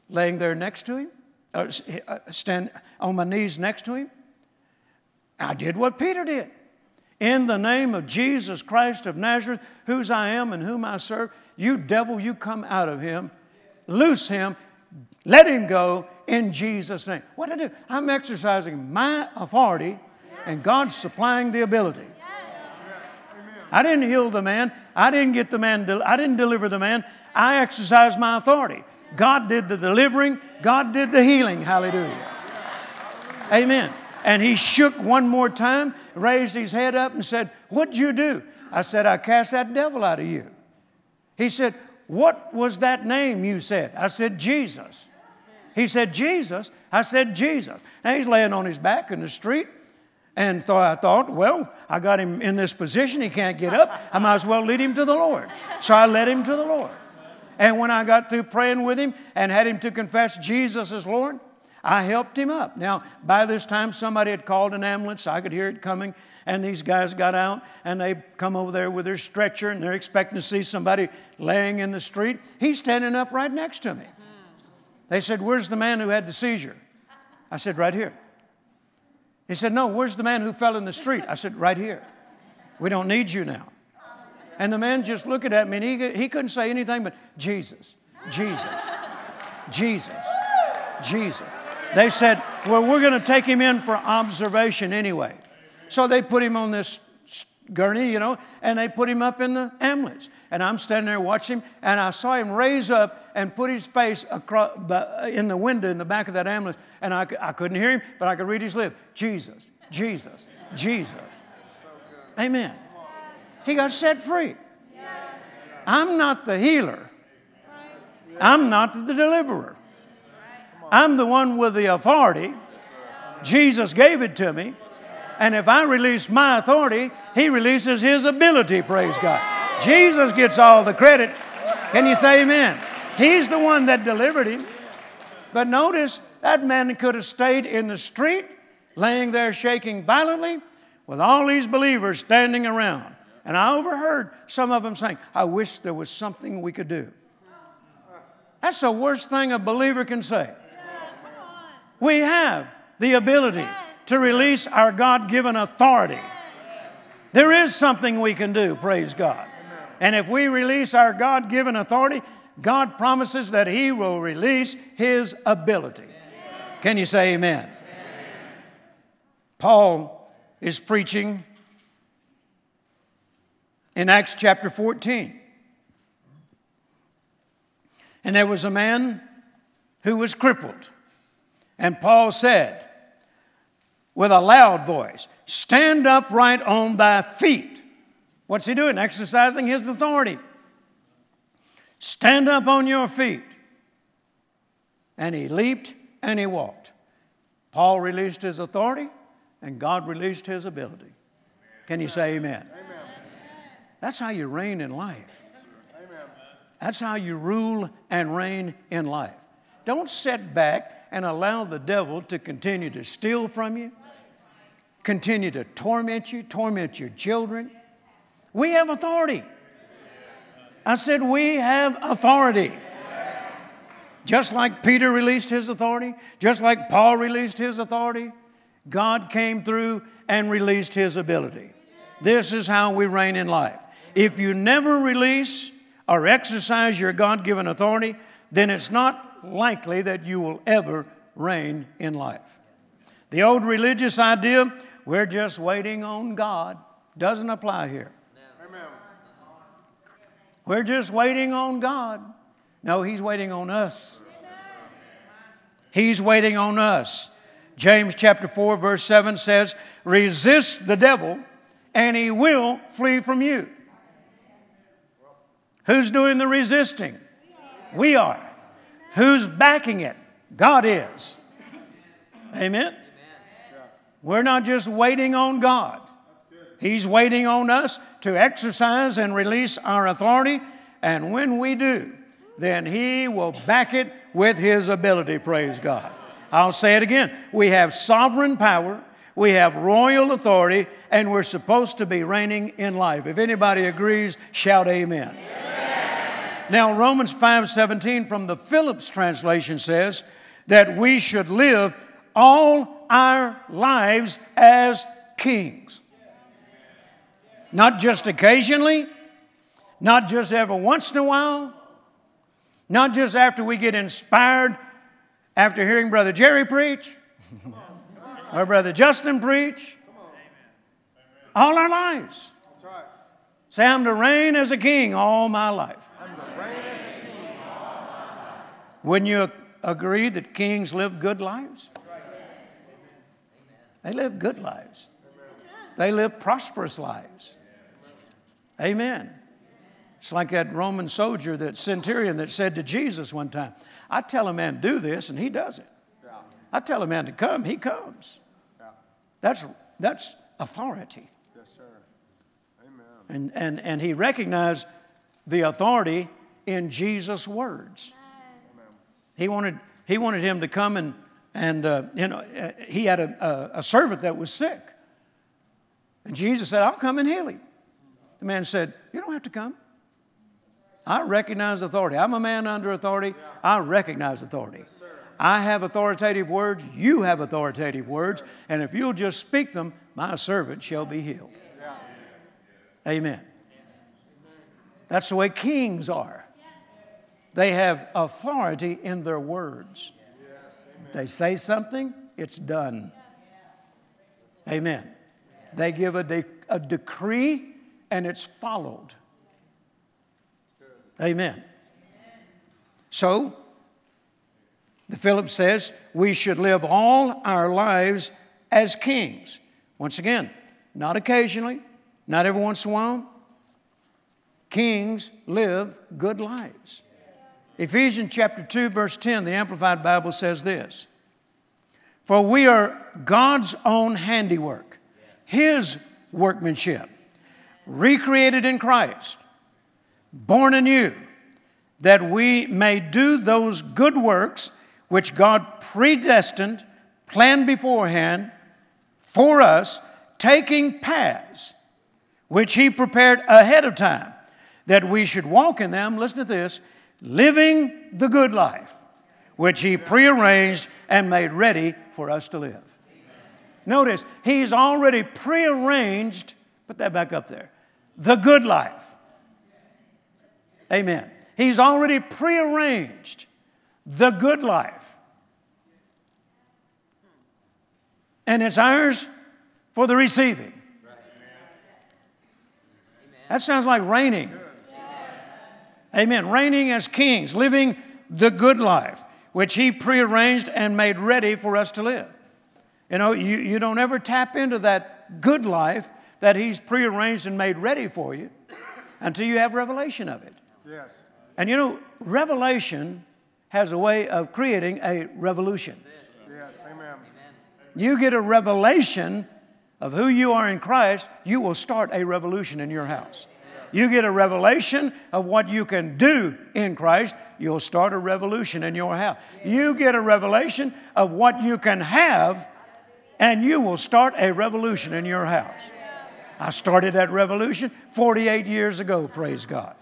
B: laying there next to him, or uh, stand on my knees next to him. I did what Peter did. In the name of Jesus Christ of Nazareth, whose I am and whom I serve, you devil, you come out of him, loose him, let him go in Jesus' name. What did I do? I'm exercising my authority, and God's supplying the ability. I didn't heal the man. I didn't get the man. I didn't deliver the man. I exercised my authority. God did the delivering. God did the healing. Hallelujah. Amen. And he shook one more time, raised his head up, and said, What'd you do? I said, I cast that devil out of you. He said, What was that name you said? I said, Jesus. He said, Jesus. I said, Jesus. Now he's laying on his back in the street. And so I thought, well, I got him in this position. He can't get up. I might as well lead him to the Lord. So I led him to the Lord. And when I got through praying with him and had him to confess Jesus as Lord, I helped him up. Now, by this time, somebody had called an ambulance. I could hear it coming. And these guys got out and they come over there with their stretcher and they're expecting to see somebody laying in the street. He's standing up right next to me. They said, Where's the man who had the seizure? I said, Right here. He said, No, where's the man who fell in the street? I said, Right here. We don't need you now. And the man just looking at me and he, he couldn't say anything but Jesus, Jesus, Jesus, Jesus. They said, Well, we're going to take him in for observation anyway. So they put him on this gurney, you know, and they put him up in the ambulance. And I'm standing there watching him, and I saw him raise up and put his face across, in the window in the back of that ambulance. And I, I couldn't hear him, but I could read his lips Jesus, Jesus, Jesus. Amen. He got set free. I'm not the healer, I'm not the deliverer. I'm the one with the authority. Jesus gave it to me. And if I release my authority, He releases His ability, praise God. Jesus gets all the credit. Can you say amen? He's the one that delivered him. But notice that man could have stayed in the street, laying there shaking violently, with all these believers standing around. And I overheard some of them saying, I wish there was something we could do. That's the worst thing a believer can say. We have the ability to release our God given authority. There is something we can do, praise God. And if we release our God given authority, God promises that He will release His ability. Can you say amen? amen? Paul is preaching in Acts chapter 14. And there was a man who was crippled. And Paul said, with a loud voice, Stand upright on thy feet. What's he doing? Exercising his authority. Stand up on your feet. And he leaped and he walked. Paul released his authority, and God released his ability. Can you say amen? amen. That's how you reign in life. Amen. That's how you rule and reign in life. Don't sit back and allow the devil to continue to steal from you, continue to torment you, torment your children. We have authority. I said, We have authority. Just like Peter released his authority, just like Paul released his authority, God came through and released his ability. This is how we reign in life. If you never release or exercise your God given authority, then it's not likely that you will ever reign in life. The old religious idea, we're just waiting on God, doesn't apply here. We're just waiting on God. No, He's waiting on us. He's waiting on us. James chapter 4, verse 7 says, Resist the devil, and he will flee from you. Who's doing the resisting? We are. Who's backing it? God is. Amen? We're not just waiting on God. He's waiting on us to exercise and release our authority. And when we do, then He will back it with His ability, praise God. I'll say it again. We have sovereign power, we have royal authority, and we're supposed to be reigning in life. If anybody agrees, shout amen. amen. Now, Romans 5:17 from the Phillips translation says that we should live all our lives as kings. Not just occasionally, not just every once in a while, not just after we get inspired after hearing Brother Jerry preach or Brother Justin preach. All our lives. Say, I'm to reign as a king all my life. Wouldn't you agree that kings live good lives? They live good lives. They live prosperous lives. Amen. It's like that Roman soldier, that centurion that said to Jesus one time, I tell a man do this and he does it. I tell a man to come, he comes. That's, that's authority. Yes, sir. Amen. And, and, and he recognized the authority in Jesus' words. He wanted, he wanted him to come and, and uh, you know, uh, he had a, a, a servant that was sick. And Jesus said, I'll come and heal him. The man said, You don't have to come. I recognize authority. I'm a man under authority. I recognize authority. I have authoritative words. You have authoritative words. And if you'll just speak them, my servant shall be healed. Amen. That's the way kings are. They have authority in their words. They say something, it's done. Amen. They give a, de- a decree and it's followed. Amen. So, the Phillips says we should live all our lives as kings. Once again, not occasionally, not every once in a while. Kings live good lives. Ephesians chapter 2, verse 10, the Amplified Bible says this For we are God's own handiwork, His workmanship, recreated in Christ, born anew, that we may do those good works which God predestined, planned beforehand for us, taking paths which He prepared ahead of time, that we should walk in them. Listen to this living the good life, which He prearranged and made ready for us to live. Notice, He's already prearranged, put that back up there, the good life. Amen. He's already prearranged the good life. And it's ours for the receiving. That sounds like reigning. Amen. Reigning as kings, living the good life, which He prearranged and made ready for us to live. You know, you, you don't ever tap into that good life that He's prearranged and made ready for you until you have revelation of it.
C: Yes.
B: And you know, revelation has a way of creating a revolution.
C: Yes. Amen.
B: You get a revelation of who you are in Christ, you will start a revolution in your house. You get a revelation of what you can do in Christ, you'll start a revolution in your house. You get a revelation of what you can have, and you will start a revolution in your house. I started that revolution 48 years ago, praise God.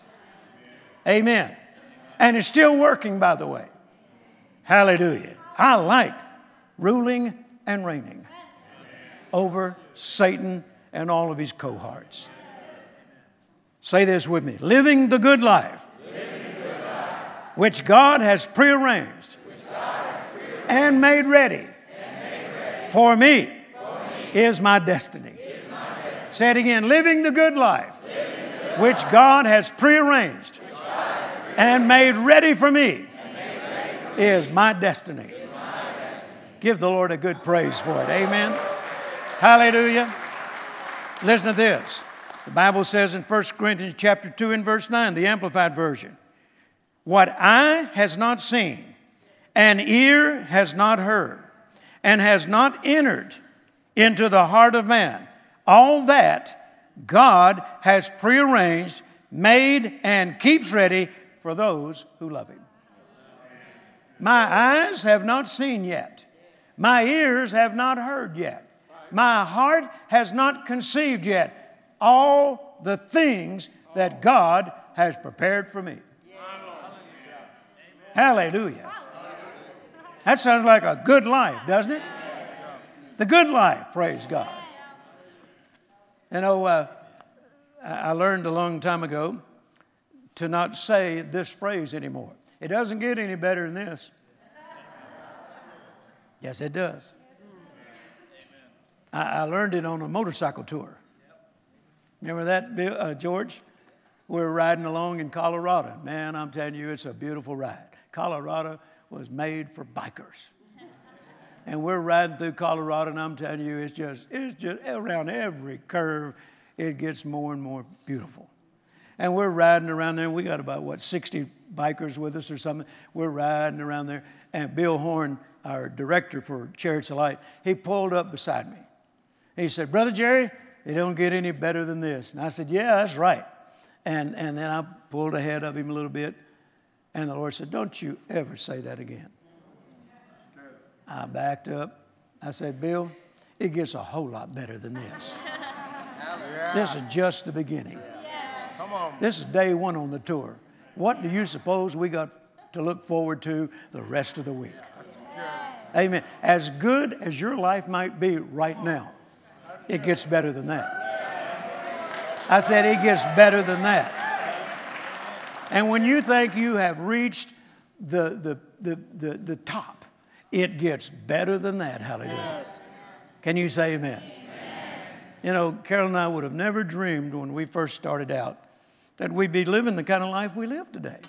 B: Amen. And it's still working, by the way. Hallelujah. I like ruling and reigning over Satan and all of his cohorts. Say this with me living the good life, which God has prearranged, and, made ready, for me, is my destiny. Say it again living the good life, which God has prearranged and made ready for me, is my destiny. Give the Lord a good praise for it. Amen. Hallelujah. Listen to this. The Bible says in 1 Corinthians chapter 2 and verse 9, the Amplified Version, what eye has not seen, and ear has not heard, and has not entered into the heart of man, all that God has prearranged, made, and keeps ready for those who love Him. My eyes have not seen yet. My ears have not heard yet. My heart has not conceived yet all the things that God has prepared for me. Hallelujah. That sounds like a good life, doesn't it? The good life, praise God. You know, uh, I learned a long time ago to not say this phrase anymore. It doesn't get any better than this. Yes, it does. I, I learned it on a motorcycle tour. Remember that, Bill, uh, George? We were riding along in Colorado. Man, I'm telling you, it's a beautiful ride. Colorado was made for bikers. And we're riding through Colorado, and I'm telling you, it's just, it's just around every curve, it gets more and more beautiful. And we're riding around there. We got about, what, 60 bikers with us or something. We're riding around there. And Bill Horn, our director for Chariots of Light, he pulled up beside me. He said, Brother Jerry, it don't get any better than this. And I said, Yeah, that's right. And, and then I pulled ahead of him a little bit. And the Lord said, Don't you ever say that again. I backed up. I said, Bill, it gets a whole lot better than this. This is just the beginning.
C: Come on.
B: This is day one on the tour. What do you suppose we got to look forward to the rest of the week? Amen. As good as your life might be right now, it gets better than that. I said it gets better than that. And when you think you have reached the, the, the, the, the top, it gets better than that. Hallelujah. Can you say amen? You know, Carol and I would have never dreamed when we first started out that we'd be living the kind of life we live today.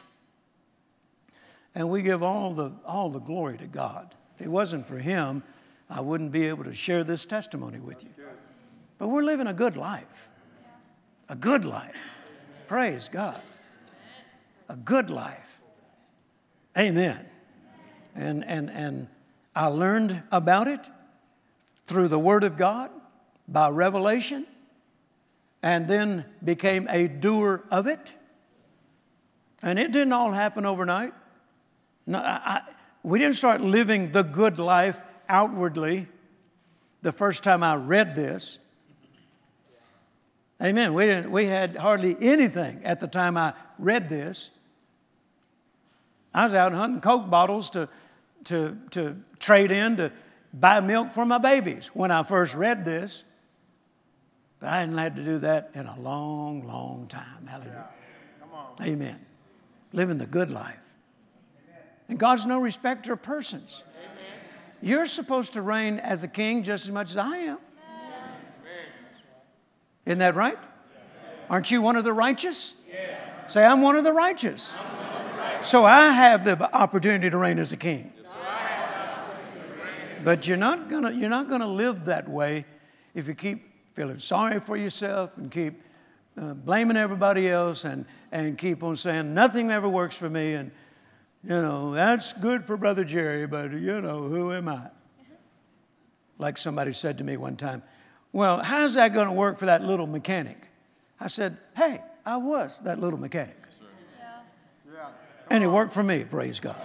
B: And we give all the, all the glory to God. If it wasn't for Him, I wouldn't be able to share this testimony with you. But we're living a good life. A good life. Praise God. A good life. Amen. And, and, and I learned about it through the Word of God by revelation and then became a doer of it. And it didn't all happen overnight. No, I, we didn't start living the good life outwardly the first time I read this. Amen. We, didn't, we had hardly anything at the time I read this. I was out hunting Coke bottles to, to, to trade in to buy milk for my babies when I first read this. But I hadn't had to do that in a long, long time. Hallelujah. Amen. Living the good life. And God's no respecter of persons. Amen. You're supposed to reign as a king just as much as I am. Isn't that right? Aren't you one of the righteous? Say, I'm one of the righteous. So I have the opportunity to reign as a king. But you're not gonna you're not gonna live that way if you keep feeling sorry for yourself and keep uh, blaming everybody else and, and keep on saying nothing ever works for me and you know that's good for brother jerry but you know who am i? Like somebody said to me one time well how's that going to work for that little mechanic? I said hey i was that little mechanic and it worked for me praise god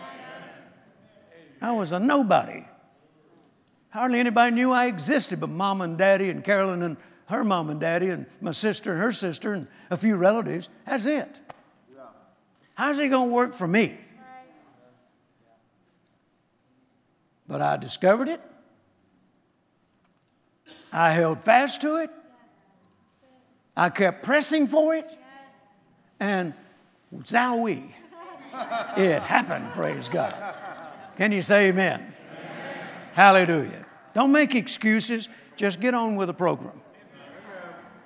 B: i was a nobody Hardly anybody knew I existed but mom and daddy and Carolyn and her mom and daddy and my sister and her sister and a few relatives. That's it. How's it going to work for me? But I discovered it. I held fast to it. I kept pressing for it. And zowie, it happened, praise God. Can you say amen? amen? Hallelujah. Don't make excuses, just get on with the program.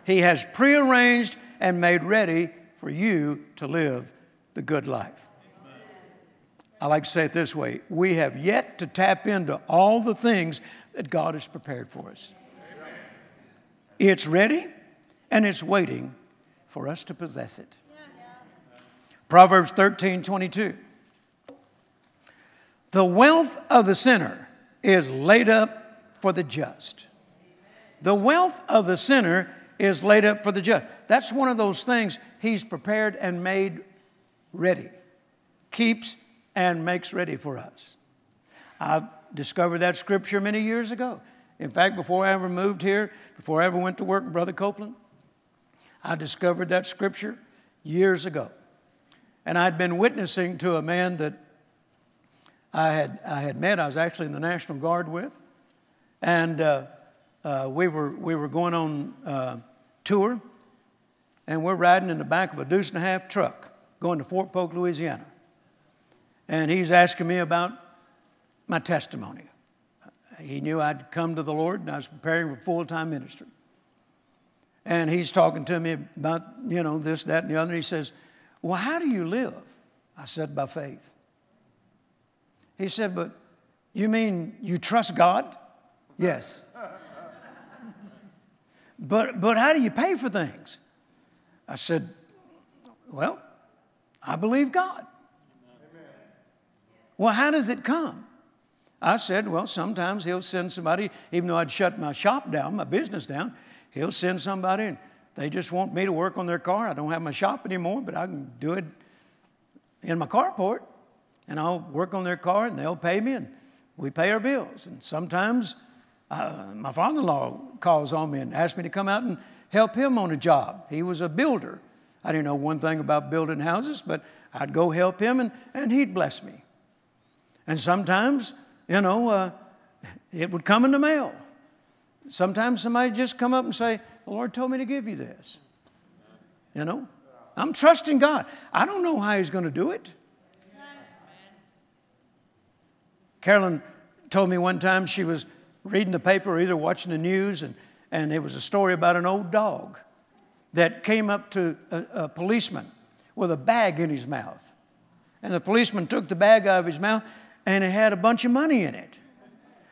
B: He has prearranged and made ready for you to live the good life. I like to say it this way we have yet to tap into all the things that God has prepared for us. It's ready and it's waiting for us to possess it. Proverbs 13 22. The wealth of the sinner is laid up for the just. The wealth of the sinner is laid up for the just. That's one of those things he's prepared and made ready, keeps and makes ready for us. I discovered that scripture many years ago. In fact, before I ever moved here, before I ever went to work Brother Copeland, I discovered that scripture years ago. And I'd been witnessing to a man that I had, I had met, I was actually in the National Guard with. And uh, uh, we, were, we were going on uh, tour, and we're riding in the back of a deuce and a half truck going to Fort Polk, Louisiana. And he's asking me about my testimony. He knew I'd come to the Lord and I was preparing for full time ministry. And he's talking to me about, you know, this, that, and the other. And he says, Well, how do you live? I said, By faith. He said, But you mean you trust God? Yes. But, but how do you pay for things? I said, Well, I believe God. Well, how does it come? I said, Well, sometimes He'll send somebody, even though I'd shut my shop down, my business down, He'll send somebody and they just want me to work on their car. I don't have my shop anymore, but I can do it in my carport and I'll work on their car and they'll pay me and we pay our bills. And sometimes uh, my father in law calls on me and asks me to come out and help him on a job. He was a builder. I didn't know one thing about building houses, but I'd go help him and, and he'd bless me. And sometimes, you know, uh, it would come in the mail. Sometimes somebody just come up and say, The Lord told me to give you this. You know, I'm trusting God. I don't know how He's going to do it. Carolyn told me one time she was reading the paper or either watching the news, and, and it was a story about an old dog that came up to a, a policeman with a bag in his mouth. And the policeman took the bag out of his mouth, and it had a bunch of money in it.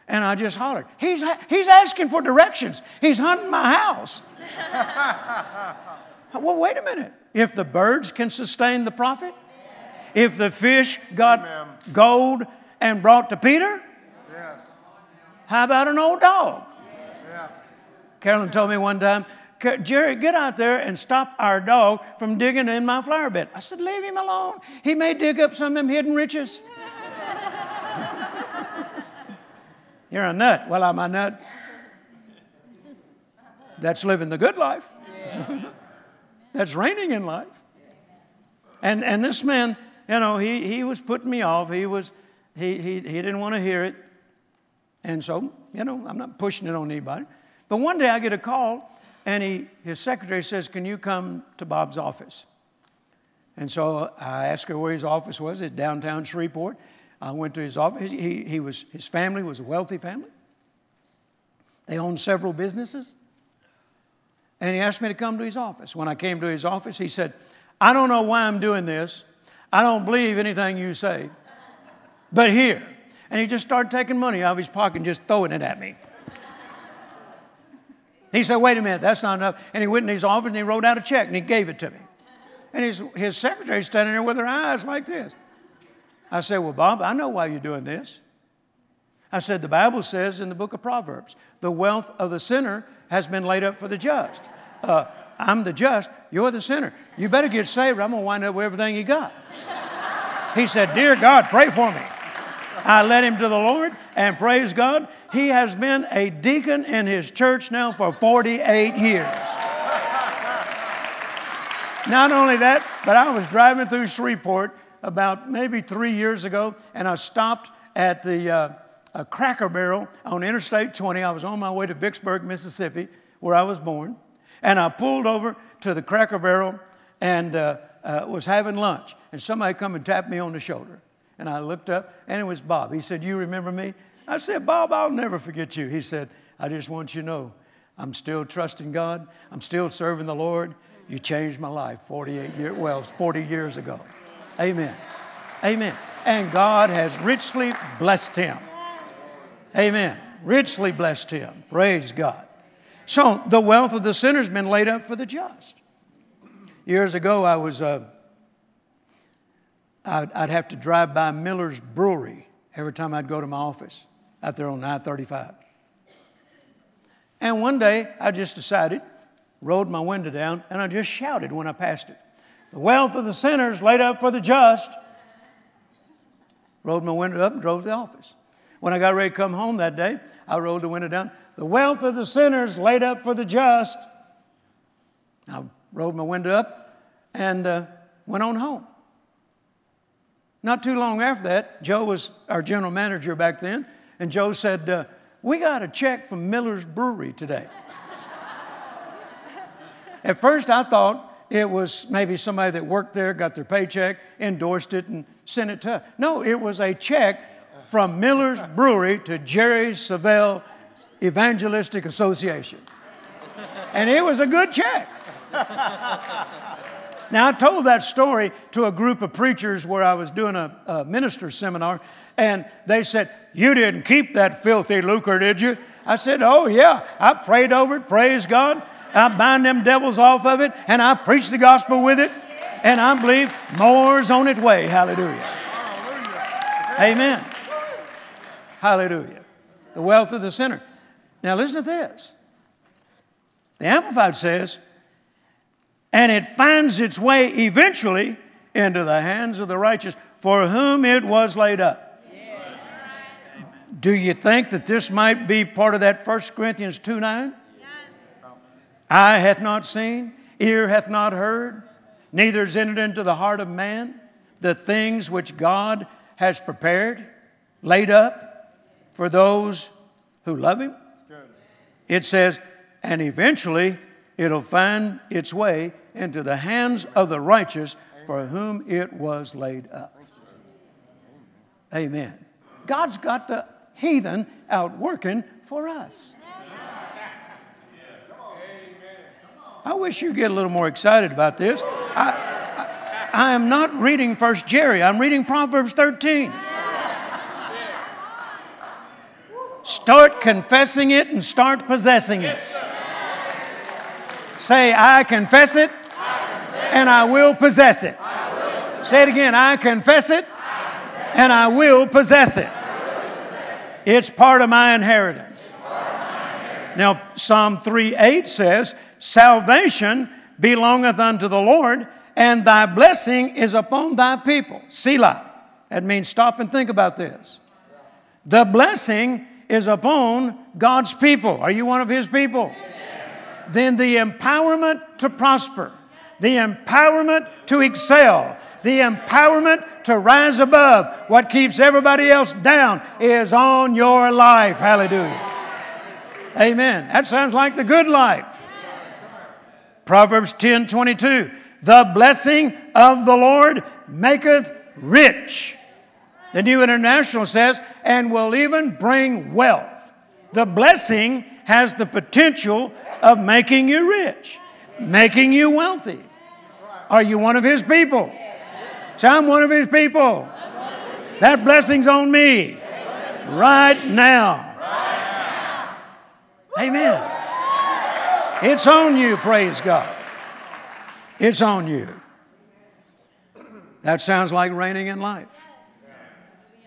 B: And I just hollered, He's, he's asking for directions. He's hunting my house. well, wait a minute. If the birds can sustain the prophet, if the fish got Amen. gold and brought to Peter, yes. how about an old dog? Yeah. Carolyn told me one time, Jerry, get out there and stop our dog from digging in my flower bed. I said, leave him alone. He may dig up some of them hidden riches. You're a nut. Well, I'm a nut. That's living the good life. That's reigning in life. And, and this man, you know, he, he was putting me off. He, was, he, he, he didn't want to hear it. And so, you know, I'm not pushing it on anybody. But one day I get a call, and he, his secretary says, Can you come to Bob's office? And so I asked her where his office was. It's downtown Shreveport. I went to his office. He, he was, his family was a wealthy family. They owned several businesses. And he asked me to come to his office. When I came to his office, he said, I don't know why I'm doing this. I don't believe anything you say. But here. And he just started taking money out of his pocket and just throwing it at me. He said, Wait a minute, that's not enough. And he went in his office and he wrote out a check and he gave it to me. And his, his secretary standing there with her eyes like this. I said, Well, Bob, I know why you're doing this. I said, The Bible says in the book of Proverbs, the wealth of the sinner has been laid up for the just. Uh, I'm the just, you're the sinner. You better get saved, or I'm going to wind up with everything you got. He said, Dear God, pray for me. I led him to the Lord, and praise God, he has been a deacon in his church now for 48 years. Not only that, but I was driving through Shreveport about maybe three years ago, and I stopped at the uh, Cracker Barrel on Interstate 20. I was on my way to Vicksburg, Mississippi, where I was born, and I pulled over to the Cracker Barrel and uh, uh, was having lunch, and somebody come and tapped me on the shoulder, and I looked up, and it was Bob. He said, "You remember me?" I said, "Bob, I'll never forget you." He said, "I just want you to know." I'm still trusting God. I'm still serving the Lord. You changed my life 48 years, well, 40 years ago. Amen. Amen. And God has richly blessed him. Amen. Richly blessed him. Praise God. So the wealth of the sinner has been laid up for the just. Years ago, I was, uh, I'd, I'd have to drive by Miller's Brewery every time I'd go to my office out there on 935. And one day, I just decided, rolled my window down, and I just shouted when I passed it. The wealth of the sinners laid up for the just. Rolled my window up and drove to the office. When I got ready to come home that day, I rolled the window down. The wealth of the sinners laid up for the just. I rolled my window up and uh, went on home. Not too long after that, Joe was our general manager back then, and Joe said, uh, We got a check from Miller's Brewery today. At first, I thought it was maybe somebody that worked there, got their paycheck, endorsed it, and sent it to us. No, it was a check from Miller's Brewery to Jerry Savelle Evangelistic Association. And it was a good check. Now, I told that story to a group of preachers where I was doing a, a minister seminar, and they said, You didn't keep that filthy lucre, did you? I said, Oh, yeah. I prayed over it, praise God. I bind them devils off of it, and I preach the gospel with it, and I believe more's on its way. Hallelujah. Hallelujah. Amen. Hallelujah. The wealth of the sinner. Now listen to this. The Amplified says, and it finds its way eventually into the hands of the righteous for whom it was laid up. Do you think that this might be part of that 1 Corinthians 2 9? Eye hath not seen, ear hath not heard, neither is entered into the heart of man the things which God has prepared, laid up for those who love Him. It says, and eventually it'll find its way into the hands of the righteous for whom it was laid up. Amen. God's got the heathen out working for us. I wish you'd get a little more excited about this. I, I, I am not reading First Jerry, I'm reading Proverbs 13. Start confessing it and start possessing it. Say, I confess it and I will possess it. Say it again I confess it and I will possess it. It's part of my inheritance. Now, Psalm 3 8 says, Salvation belongeth unto the Lord, and thy blessing is upon thy people. Selah. That means stop and think about this. The blessing is upon God's people. Are you one of His people? Then the empowerment to prosper, the empowerment to excel, the empowerment to rise above what keeps everybody else down is on your life. Hallelujah. Amen. That sounds like the good life. Proverbs 10 22. The blessing of the Lord maketh rich. The New International says, and will even bring wealth. The blessing has the potential of making you rich, making you wealthy. Are you one of His people? So I'm one of His people. That blessing's on me right now. Amen. It's on you, praise God. It's on you. That sounds like reigning in life.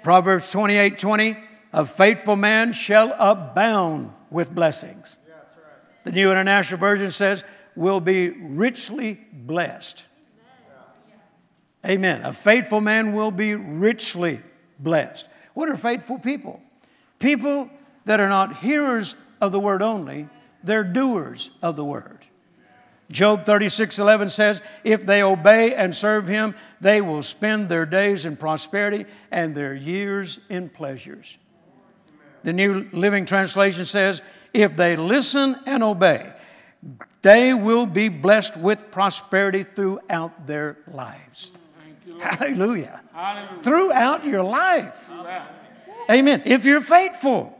B: Proverbs 28 20, a faithful man shall abound with blessings. The New International Version says, will be richly blessed. Amen. A faithful man will be richly blessed. What are faithful people? People that are not hearers of the word only, they're doers of the word. Job 36 11 says, If they obey and serve him, they will spend their days in prosperity and their years in pleasures. The New Living Translation says, If they listen and obey, they will be blessed with prosperity throughout their lives. Hallelujah. Hallelujah. Throughout your life. Amen. If you're faithful,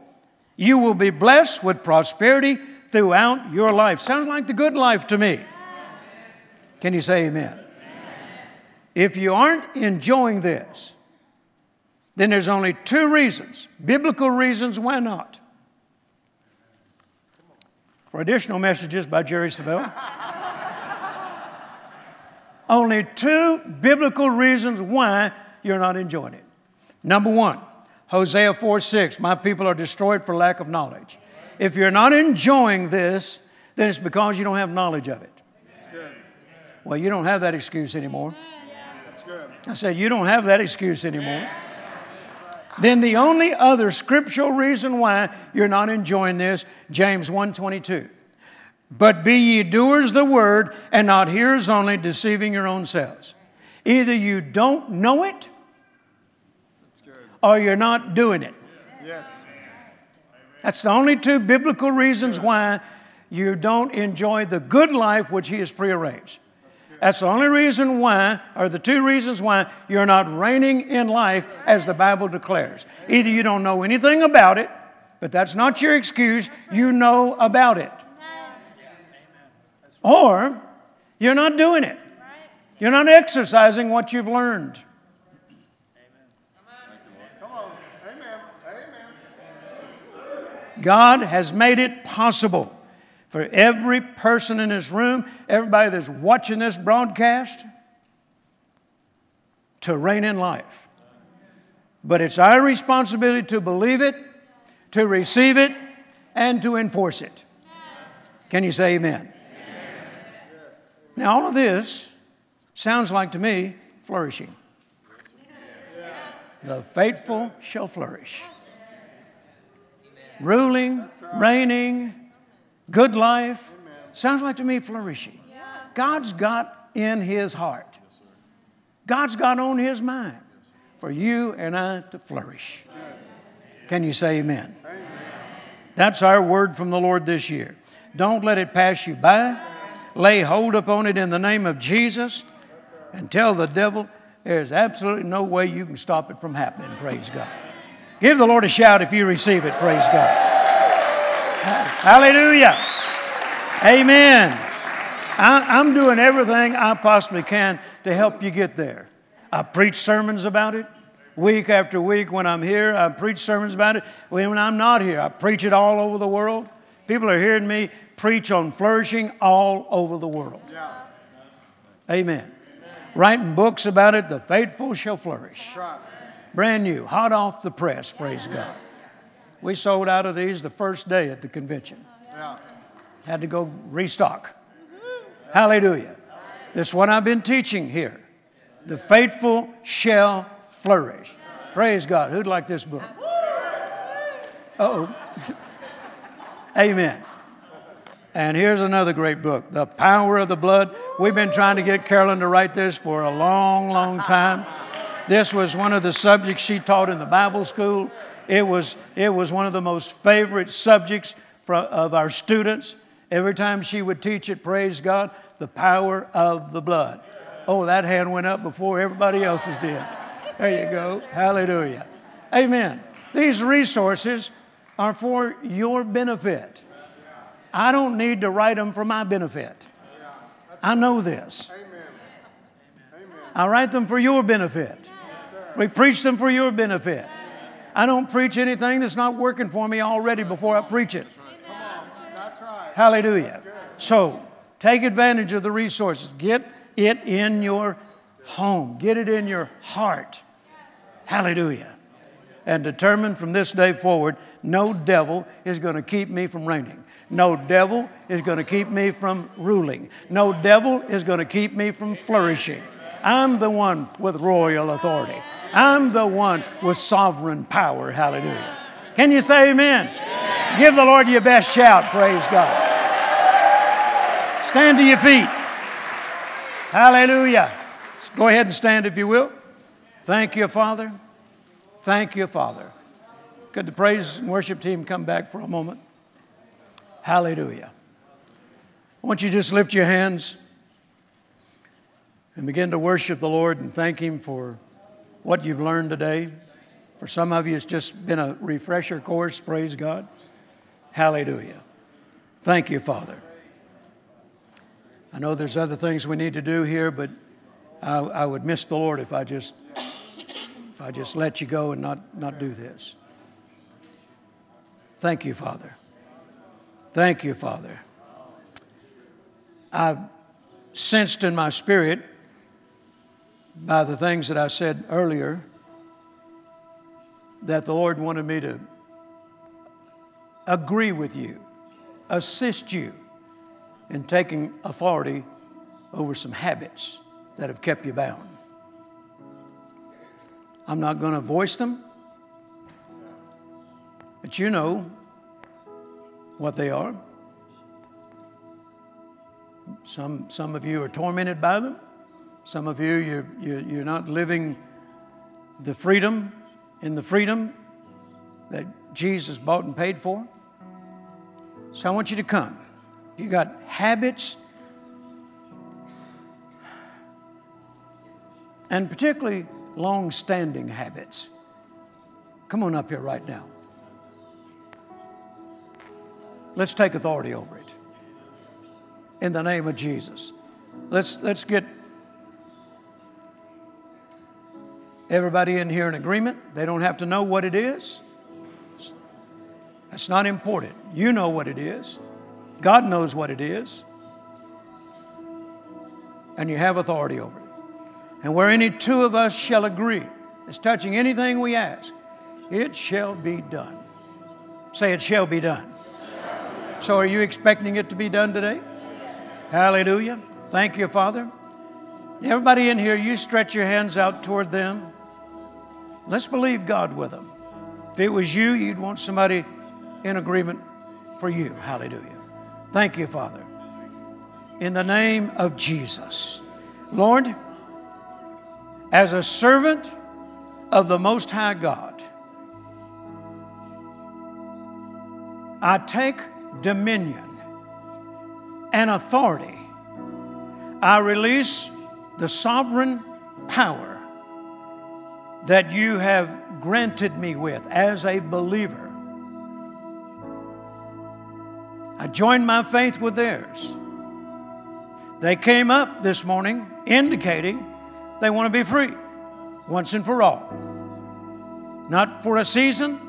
B: you will be blessed with prosperity throughout your life. Sounds like the good life to me. Can you say amen? If you aren't enjoying this, then there's only two reasons, biblical reasons why not. For additional messages by Jerry Savelle. only two biblical reasons why you're not enjoying it. Number one, Hosea 4 6, my people are destroyed for lack of knowledge. If you're not enjoying this, then it's because you don't have knowledge of it. Well, you don't have that excuse anymore. I said, you don't have that excuse anymore. Then the only other scriptural reason why you're not enjoying this, James 1:22. But be ye doers of the word and not hearers only, deceiving your own selves. Either you don't know it or you're not doing it. Yes. That's the only two biblical reasons why you don't enjoy the good life which He has prearranged. That's the only reason why, or the two reasons why you're not reigning in life as the Bible declares. Either you don't know anything about it, but that's not your excuse, you know about it. Or you're not doing it. You're not exercising what you've learned. God has made it possible for every person in this room, everybody that's watching this broadcast, to reign in life. But it's our responsibility to believe it, to receive it, and to enforce it. Can you say amen? amen? Now, all of this sounds like to me flourishing. The faithful shall flourish ruling, reigning, good life, Sounds like to me flourishing. God's got in his heart. God's got on his mind for you and I to flourish. Can you say amen? That's our word from the Lord this year. Don't let it pass you by. Lay hold upon it in the name of Jesus and tell the devil there's absolutely no way you can stop it from happening. Praise God. Give the Lord a shout if you receive it. Praise God. Hallelujah. Amen. I, am doing everything I possibly can to help you get there. I preach sermons about it week after week when I'm here. I preach sermons about it. When I'm not here, I preach it all over the world. People are hearing me preach on flourishing all over the world. Yeah. Amen. Writing books about it, the faithful shall flourish. Right. Brand new, hot off the press, praise God. We sold out of these the first day at the convention. Yeah. Had to go restock. Hallelujah. This is what I've been teaching here. The faithful shall flourish. Praise God. Who'd like this book? oh. Amen. And here's another great book, The Power of the Blood. We've been trying to get Carolyn to write this for a long, long time. This was one of the subjects she taught in the Bible school. It was, it was one of the most favorite subjects of our students. Every time she would teach it, praise God, the power of the blood. Oh, that hand went up before everybody else's did. There you go. Hallelujah. Amen. These resources are for your benefit. I don't need to write them for my benefit. I know this. I write them for your benefit. We preach them for your benefit. I don't preach anything that's not working for me already before I preach it. Hallelujah. So take advantage of the resources. Get it in your home, get it in your heart. Hallelujah. And determine from this day forward no devil is going to keep me from reigning. No devil is going to keep me from ruling. No devil is going to keep me from flourishing. I'm the one with royal authority. I'm the one with sovereign power. Hallelujah. Can you say amen? amen? Give the Lord your best shout. Praise God. Stand to your feet. Hallelujah. Go ahead and stand if you will. Thank you, Father. Thank you, Father. Could the praise and worship team come back for a moment? Hallelujah. I want you to just lift your hands and begin to worship the Lord and thank Him for what you've learned today. For some of you, it's just been a refresher course. Praise God. Hallelujah. Thank you, Father. I know there's other things we need to do here, but I, I would miss the Lord if I just if I just let you go and not, not do this. Thank you, Father. Thank you, Father. I've sensed in my spirit by the things that I said earlier that the Lord wanted me to agree with you, assist you in taking authority over some habits that have kept you bound. I'm not going to voice them, but you know what they are. Some, some of you are tormented by them. Some of you, you're, you're, you're not living the freedom in the freedom that Jesus bought and paid for. So I want you to come. You got habits, and particularly long standing habits. Come on up here right now. Let's take authority over it. In the name of Jesus. Let's, let's get everybody in here in agreement. They don't have to know what it is. That's not important. You know what it is. God knows what it is. And you have authority over it. And where any two of us shall agree as touching anything we ask, it shall be done. Say, it shall be done. So, are you expecting it to be done today? Hallelujah. Thank you, Father. Everybody in here, you stretch your hands out toward them. Let's believe God with them. If it was you, you'd want somebody in agreement for you. Hallelujah. Thank you, Father. in the name of Jesus. Lord, as a servant of the Most High God, I take dominion and authority. I release the sovereign power that you have granted me with as a believer. I joined my faith with theirs. They came up this morning indicating they want to be free once and for all. Not for a season,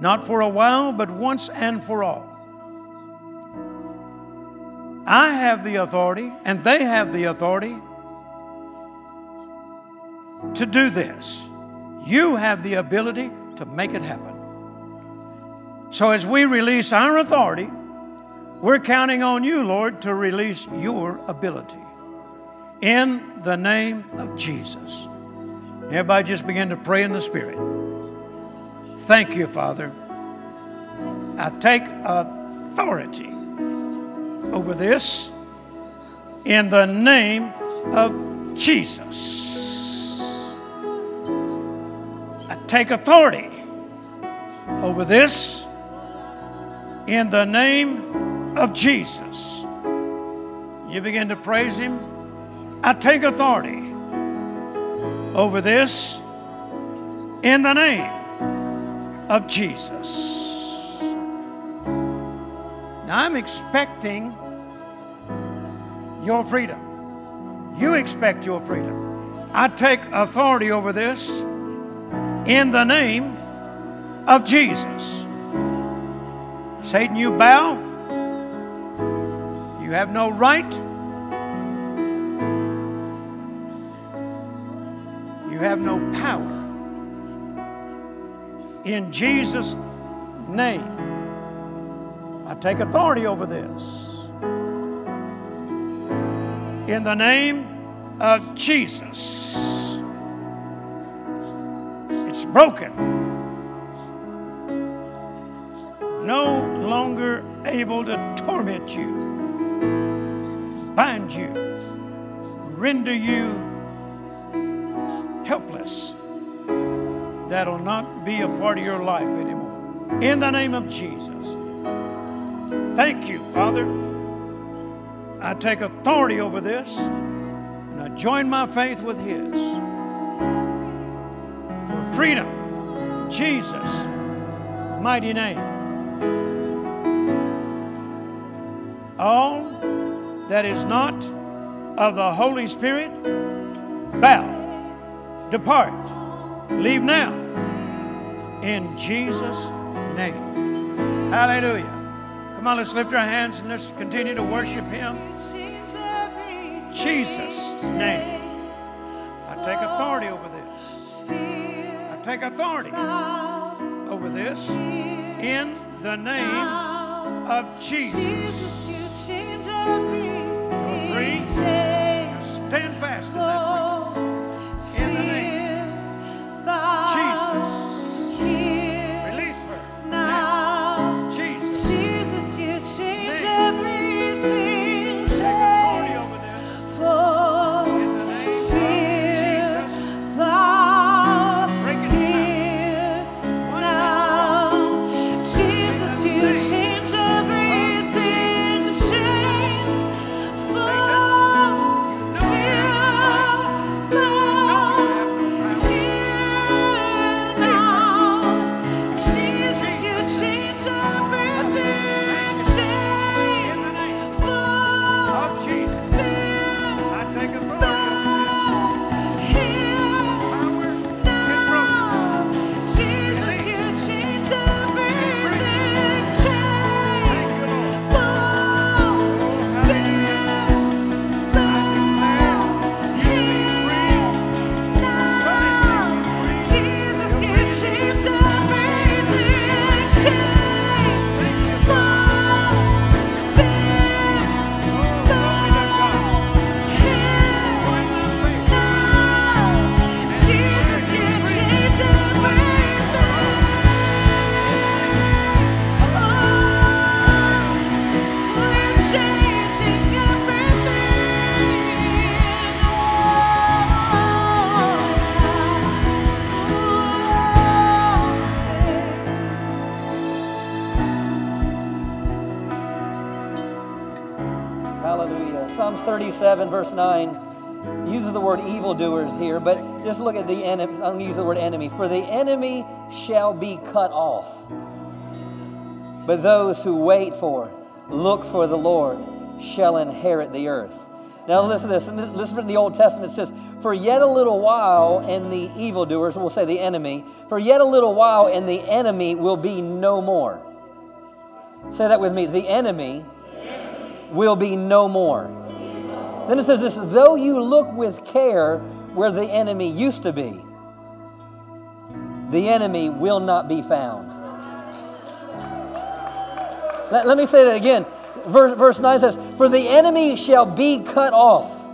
B: not for a while, but once and for all. I have the authority, and they have the authority to do this. You have the ability to make it happen. So, as we release our authority, we're counting on you, Lord, to release your ability. In the name of Jesus. Everybody just begin to pray in the Spirit. Thank you, Father. I take authority over this in the name of Jesus. I take authority over this in the name of Jesus. You begin to praise Him. I take authority over this in the name of Jesus. Now I'm expecting your freedom. You expect your freedom. I take authority over this in the name of Jesus. Satan, you bow. You have no right. You have no power. In Jesus' name, I take authority over this. In the name of Jesus, it's broken. No longer able to torment you, bind you, render you helpless. That'll not be a part of your life anymore. In the name of Jesus. Thank you, Father. I take authority over this and I join my faith with His freedom. Jesus' mighty name. All that is not of the Holy Spirit, bow, depart, leave now in Jesus' name. Hallelujah. Come on, let's lift our hands and let's continue to worship Him. Jesus' name. I take authority over this. Take authority over this in the name of Jesus. You're free. Stand fast in that
D: verse 9, uses the word evildoers here, but just look at the enemy. I'm going to use the word enemy. For the enemy shall be cut off, but those who wait for, look for the Lord, shall inherit the earth. Now listen to this. Listen to the Old Testament. It says, For yet a little while, and the evildoers, we'll say the enemy, for yet a little while, and the enemy will be no more. Say that with me. The enemy, the enemy. will be no more. Then it says this though you look with care where the enemy used to be, the enemy will not be found. Let, let me say that again. Verse, verse 9 says, For the enemy shall be cut off,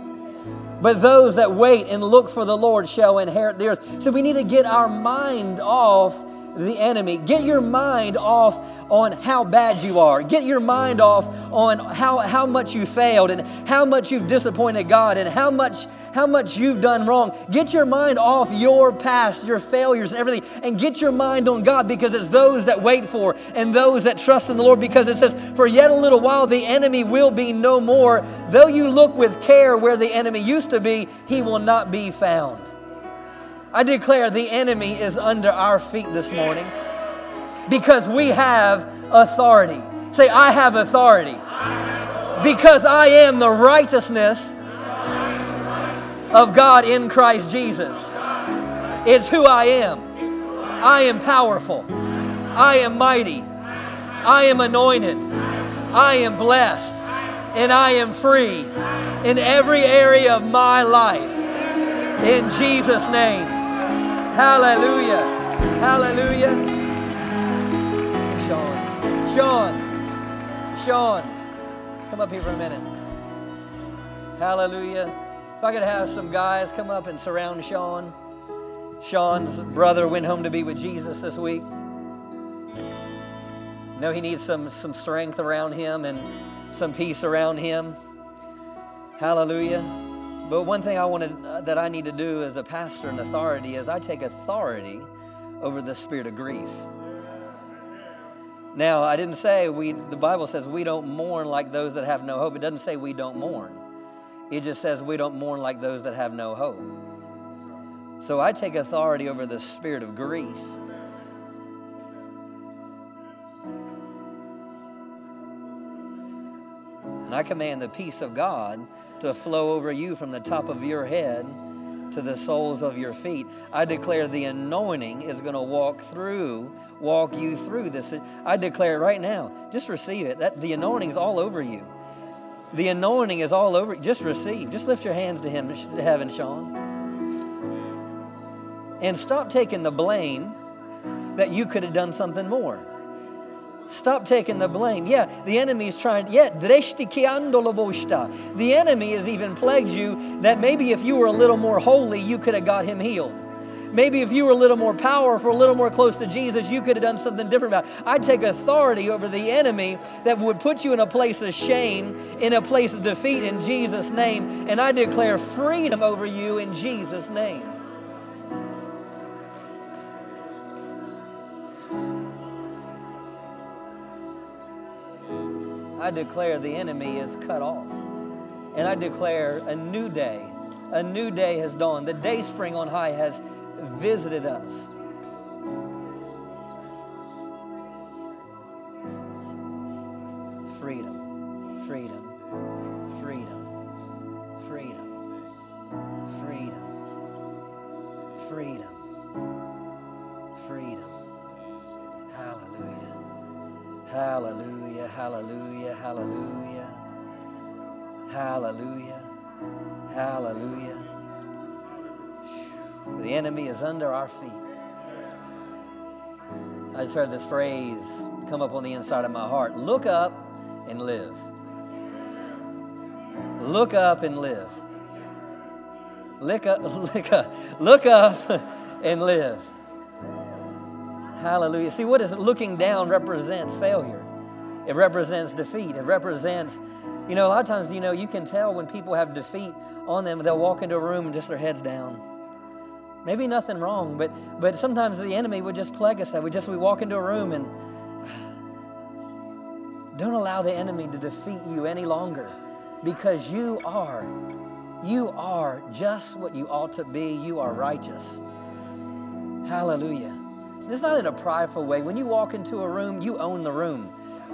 D: but those that wait and look for the Lord shall inherit the earth. So we need to get our mind off the enemy. Get your mind off on how bad you are. Get your mind off on how, how much you failed and how much you've disappointed God and how much, how much you've done wrong. Get your mind off your past, your failures, and everything, and get your mind on God because it's those that wait for and those that trust in the Lord because it says, For yet a little while the enemy will be no more. Though you look with care where the enemy used to be, he will not be found. I declare the enemy is under our feet this morning because we have authority. Say, I have authority. Because I am the righteousness of God in Christ Jesus. It's who I am. I am powerful. I am mighty. I am anointed. I am blessed. And I am free in every area of my life. In Jesus' name. Hallelujah. Hallelujah. Sean. Sean. Sean. Come up here for a minute. Hallelujah. If I could have some guys come up and surround Sean. Sean's brother went home to be with Jesus this week. know he needs some, some strength around him and some peace around him. Hallelujah. But one thing I wanted uh, that I need to do as a pastor and authority is I take authority over the spirit of grief. Now, I didn't say we the Bible says we don't mourn like those that have no hope. It doesn't say we don't mourn. It just says we don't mourn like those that have no hope. So I take authority over the spirit of grief. I command the peace of God to flow over you from the top of your head to the soles of your feet. I declare the anointing is going to walk through, walk you through this. I declare right now, just receive it. That the anointing is all over you. The anointing is all over. Just receive. Just lift your hands to Him, to heaven, Sean. And stop taking the blame that you could have done something more. Stop taking the blame. Yeah, the enemy is trying. Yeah, the enemy has even plagued you that maybe if you were a little more holy, you could have got him healed. Maybe if you were a little more powerful, a little more close to Jesus, you could have done something different about it. I take authority over the enemy that would put you in a place of shame, in a place of defeat in Jesus' name, and I declare freedom over you in Jesus' name. I declare the enemy is cut off. And I declare a new day. A new day has dawned. The day spring on high has visited us. Freedom, freedom, freedom, freedom, freedom, freedom, freedom. Hallelujah, hallelujah, hallelujah. Hallelujah, hallelujah. The enemy is under our feet. I just heard this phrase come up on the inside of my heart look up and live. Look up and live. Look up, look up, look up and live. Hallelujah. See, what is looking down represents failure. It represents defeat. It represents, you know, a lot of times, you know, you can tell when people have defeat on them, they'll walk into a room and just their heads down. Maybe nothing wrong, but but sometimes the enemy would just plague us that. We just we walk into a room and don't allow the enemy to defeat you any longer. because you are. You are just what you ought to be. You are righteous. Hallelujah. It's not in a prideful way. When you walk into a room, you own the room.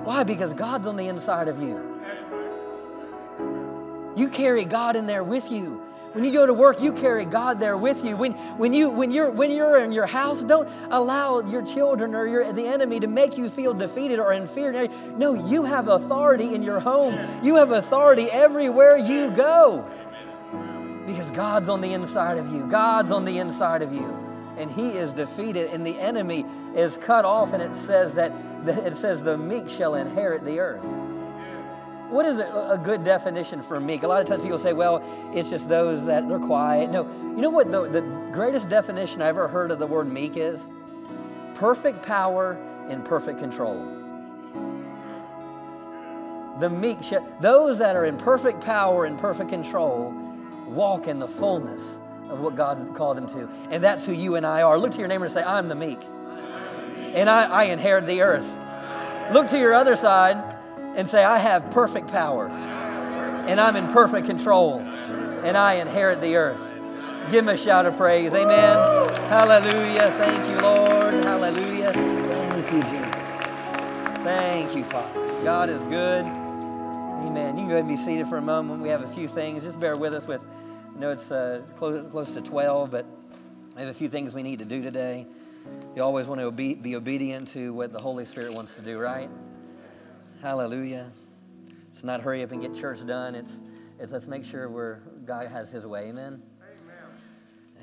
D: Why? Because God's on the inside of you. You carry God in there with you. When you go to work, you carry God there with you. When, when, you, when, you're, when you're in your house, don't allow your children or your, the enemy to make you feel defeated or in fear. No, you have authority in your home. You have authority everywhere you go. Because God's on the inside of you. God's on the inside of you. And he is defeated, and the enemy is cut off, and it says that it says the meek shall inherit the earth. What is a, good definition for meek? A lot of times people say, well, it's just those that they're quiet. No, you know what the, the greatest definition I ever heard of the word meek is? Perfect power and perfect control. The meek, shall those that are in perfect power and perfect control, walk in the fullness of what God called them to. And that's who you and I are. Look to your neighbor and say, I'm the meek. And I, I inherit the earth. Look to your other side and say, I have perfect power and I'm in perfect control and I inherit the earth. Give him a shout of praise. Amen. Hallelujah. Thank you, Lord. Hallelujah. Thank you, Jesus. Thank you, Father. God is good. Amen. You can go ahead and be seated for a moment. We have a few things. Just bear with us with, I know it's uh, close, close to 12, but I have a few things we need to do today. You always want to be, be obedient to what the Holy Spirit wants to do, right? Hallelujah. It's not hurry up and get church done. It's, it's let's make sure we're, God has his way. Amen.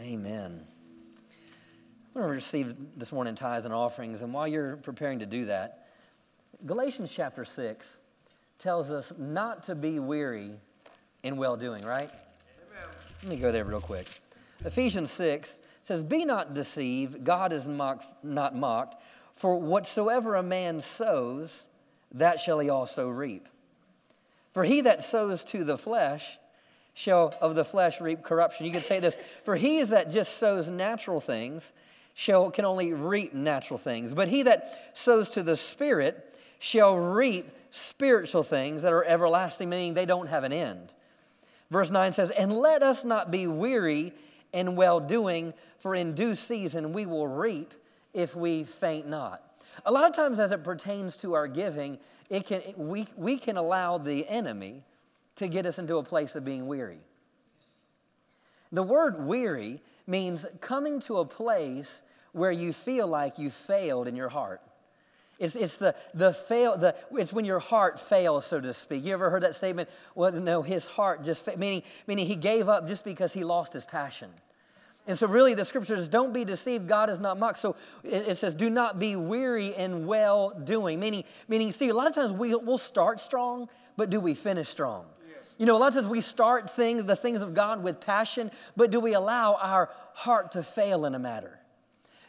D: Amen. Amen. I'm going to receive this morning tithes and offerings. And while you're preparing to do that, Galatians chapter 6 tells us not to be weary in well doing, right? Let me go there real quick. Ephesians 6 says, Be not deceived, God is mocked, not mocked, for whatsoever a man sows, that shall he also reap. For he that sows to the flesh shall of the flesh reap corruption. You could say this For he is that just sows natural things shall can only reap natural things. But he that sows to the Spirit shall reap spiritual things that are everlasting, meaning they don't have an end. Verse 9 says, And let us not be weary in well doing, for in due season we will reap if we faint not. A lot of times, as it pertains to our giving, it can, we, we can allow the enemy to get us into a place of being weary. The word weary means coming to a place where you feel like you failed in your heart. It's, it's the, the fail, the, it's when your heart fails, so to speak. You ever heard that statement? Well, no, his heart just, meaning, meaning he gave up just because he lost his passion. And so, really, the scripture says, don't be deceived. God is not mocked. So, it, it, says, do not be weary in well doing. Meaning, meaning, see, a lot of times we, we'll start strong, but do we finish strong? You know, a lot of times we start things, the things of God, with passion, but do we allow our heart to fail in a matter?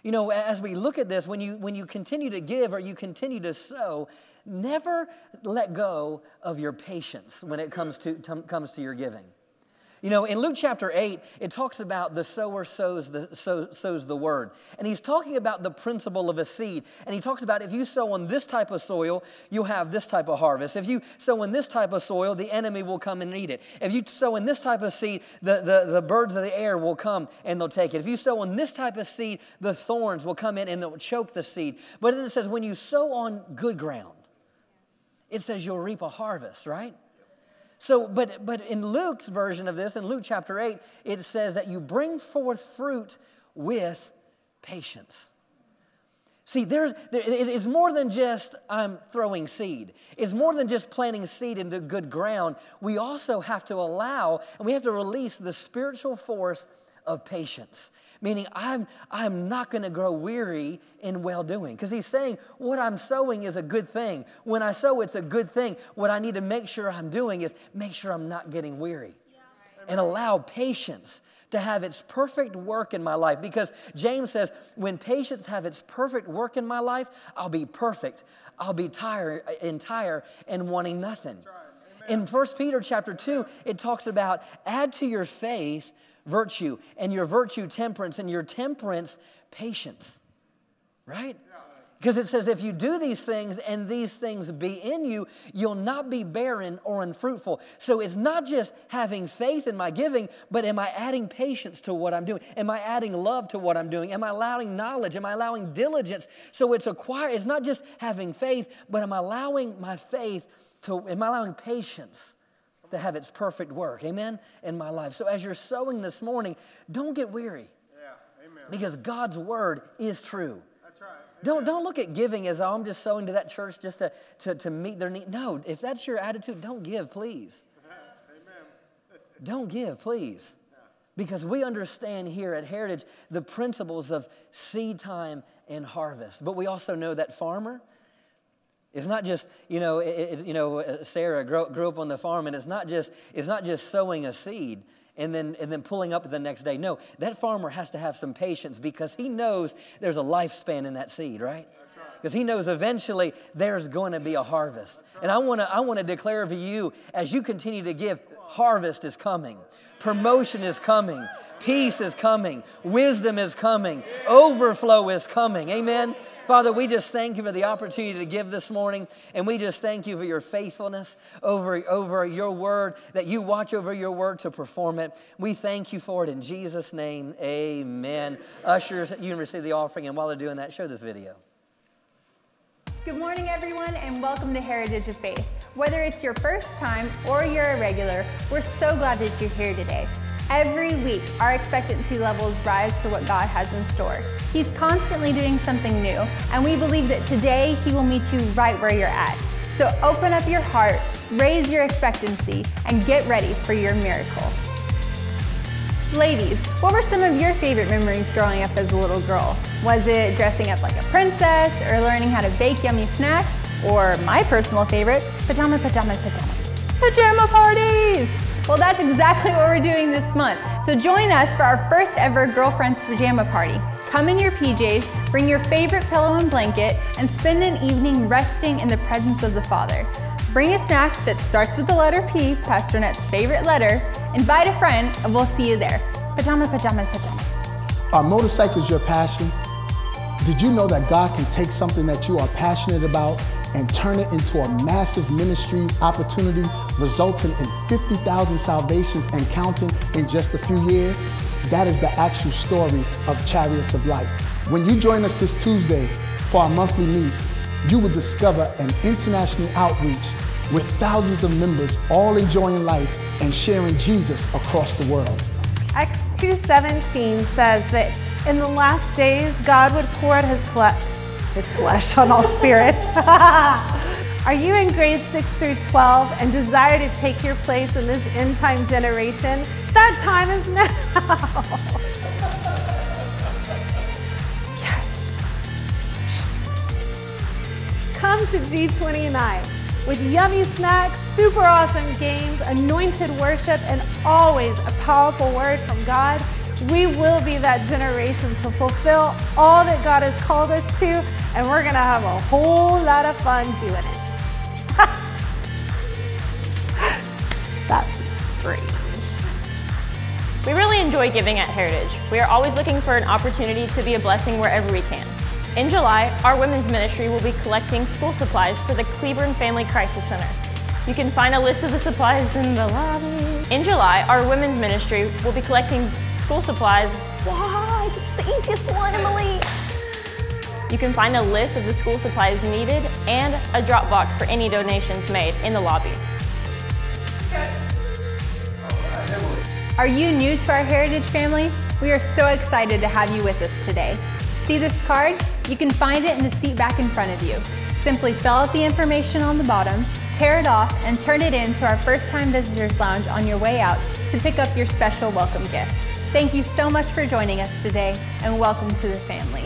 D: You know, as we look at this, when you, when you continue to give or you continue to sow, never let go of your patience when it comes to, to comes to your giving. You know, in Luke chapter 8, it talks about the sower sows the, sow, sows the word. And he's talking about the principle of a seed. And he talks about if you sow on this type of soil, you'll have this type of harvest. If you sow in this type of soil, the enemy will come and eat it. If you sow in this type of seed, the, the, the birds of the air will come and they'll take it. If you sow on this type of seed, the thorns will come in and they'll choke the seed. But then it says, when you sow on good ground, it says you'll reap a harvest, right? So, but, but in Luke's version of this, in Luke chapter 8, it says that you bring forth fruit with patience. See, there, there, it is more than just I'm throwing seed. It's more than just planting seed into good ground. We also have to allow and we have to release the spiritual force of patience meaning I'm, I'm not going to grow weary in well doing. Because he's saying, what I'm sowing is a good thing. When I sow, it's a good thing. What I need to make sure I'm doing is make sure I'm not getting weary and allow patience to have its perfect work in my life because James says when patience have its perfect work in my life I'll be perfect I'll be tired entire and wanting nothing in 1 Peter chapter 2 it talks about add to your faith virtue, and your virtue, temperance, and your temperance, patience. Right? Because it says, if you do these things and these things be in you, you'll not be barren or unfruitful. So it's not just having faith in my giving, but am I adding patience to what I'm doing? Am I adding love to what I'm doing? Am I allowing knowledge? Am I allowing diligence? So it's acquire, it's not just having faith, but am I allowing my faith to, am I allowing patience? To have its perfect work, amen, in my life. So as you're sowing this morning, don't get weary.
C: Yeah, amen.
D: Because God's word is true.
C: That's right.
D: Don't, don't look at giving as, oh, I'm just sowing to that church just to, to, to meet their need. No, if that's your attitude, don't give, please. Amen. Don't give, please. Because we understand here at Heritage the principles of seed time and harvest. But we also know that farmer, it's not just, you know, it, you know uh, Sarah grew, grew up on the farm, and it's not just, it's not just sowing a seed and then, and then pulling up the next day. No, that farmer has to have some patience because he knows there's a lifespan in that seed, right? Because he knows eventually there's going to be a harvest. And I want to I want to declare to you as you continue to give, harvest is coming. Promotion is coming. Peace is coming. Wisdom is coming. Overflow is coming. Amen. Father, we just thank you for the opportunity to give this morning, and we just thank you for your faithfulness over, over your word, that you watch over your word to perform it. We thank you for it in Jesus' name. Amen. Ushers, you can receive the offering, and while they're doing that, show this video.
E: Good morning, everyone, and welcome to Heritage of Faith. Whether it's your first time or you're a regular, we're so glad that you're here today. Every week, our expectancy levels rise for what God has in store. He's constantly doing something new, and we believe that today He will meet you right where you're at. So open up your heart, raise your expectancy, and get ready for your miracle. Ladies, what were some of your favorite memories growing up as a little girl? Was it dressing up like a princess or learning how to bake yummy snacks? Or my personal favorite, pajama, pajama, pajama. Pajama parties! Well, that's exactly what we're doing this month. So join us for our first ever Girlfriend's Pajama Party. Come in your PJs, bring your favorite pillow and blanket, and spend an evening resting in the presence of the Father. Bring a snack that starts with the letter P, Pastor Net's favorite letter. Invite a friend, and we'll see you there. Pajama, pajama, pajama.
F: Are motorcycles your passion? Did you know that God can take something that you are passionate about and turn it into a massive ministry opportunity, resulting in 50,000 salvations and counting in just a few years? That is the actual story of Chariots of Life. When you join us this Tuesday for our monthly meet, you will discover an international outreach with thousands of members all enjoying life and sharing Jesus across the world.
G: Acts 2.17 says that in the last days, God would pour out his, fle- his flesh on all spirit. Are you in grades 6 through 12 and desire to take your place in this end time generation? That time is now. Yes. Come to G29 with yummy snacks, super awesome games, anointed worship, and always a powerful word from God. We will be that generation to fulfill all that God has called us to, and we're going to have a whole lot of fun doing it. That's strange.
H: We really enjoy giving at Heritage. We are always looking for an opportunity to be a blessing wherever we can. In July, our women's ministry will be collecting school supplies for the Cleburne Family Crisis Center. You can find a list of the supplies in the lobby. In July, our women's ministry will be collecting school supplies. Why? This is the easiest one, Emily. You can find a list of the school supplies needed and a drop box for any donations made in the lobby.
E: Are you new to our Heritage family? We are so excited to have you with us today. See this card? You can find it in the seat back in front of you. Simply fill out the information on the bottom, tear it off, and turn it in to our first time visitors lounge on your way out to pick up your special welcome gift. Thank you so much for joining us today and welcome to the family.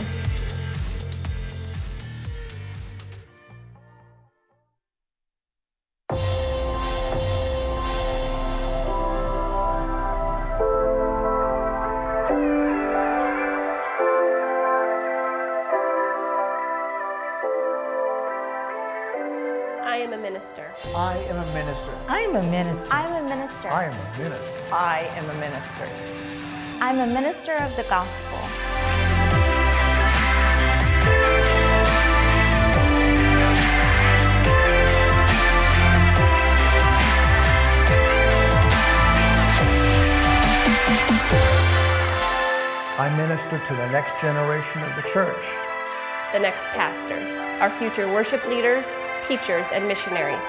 I: I am a minister.
J: I am a minister.
K: I'm a minister.
L: I'm a minister.
J: I am a minister.
K: I am a minister.
L: I'm a minister of the gospel.
J: I minister to the next generation of the church.
I: The next pastors, our future worship leaders, teachers, and missionaries.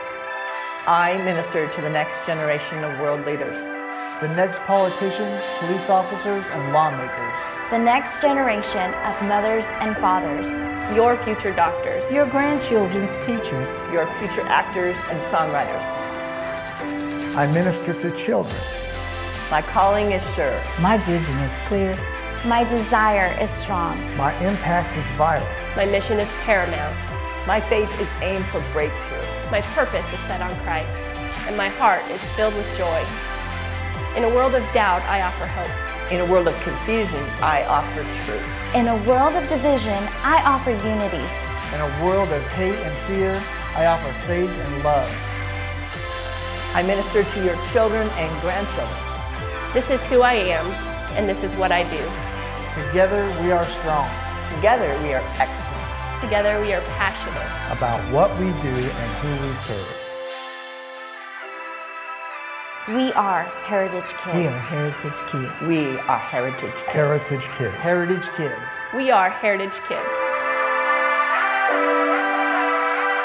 K: I minister to the next generation of world leaders.
J: The next politicians, police officers, and lawmakers.
L: The next generation of mothers and fathers.
H: Your future doctors.
M: Your grandchildren's teachers.
K: Your future actors and songwriters.
J: I minister to children.
K: My calling is sure.
M: My vision is clear.
L: My desire is strong.
J: My impact is vital.
H: My mission is paramount.
K: My faith is aimed for breakthrough.
H: My purpose is set on Christ, and my heart is filled with joy. In a world of doubt, I offer hope.
K: In a world of confusion, I offer truth.
L: In a world of division, I offer unity.
J: In a world of hate and fear, I offer faith and love.
K: I minister to your children and grandchildren.
H: This is who I am, and this is what I do.
J: Together we are strong.
K: Together we are excellent.
H: Together we are passionate
J: about what we do and who we serve.
L: We are Heritage Kids.
M: We are Heritage Kids.
K: We are Heritage Kids.
J: Heritage Kids.
M: Heritage Kids.
H: We are Heritage Kids.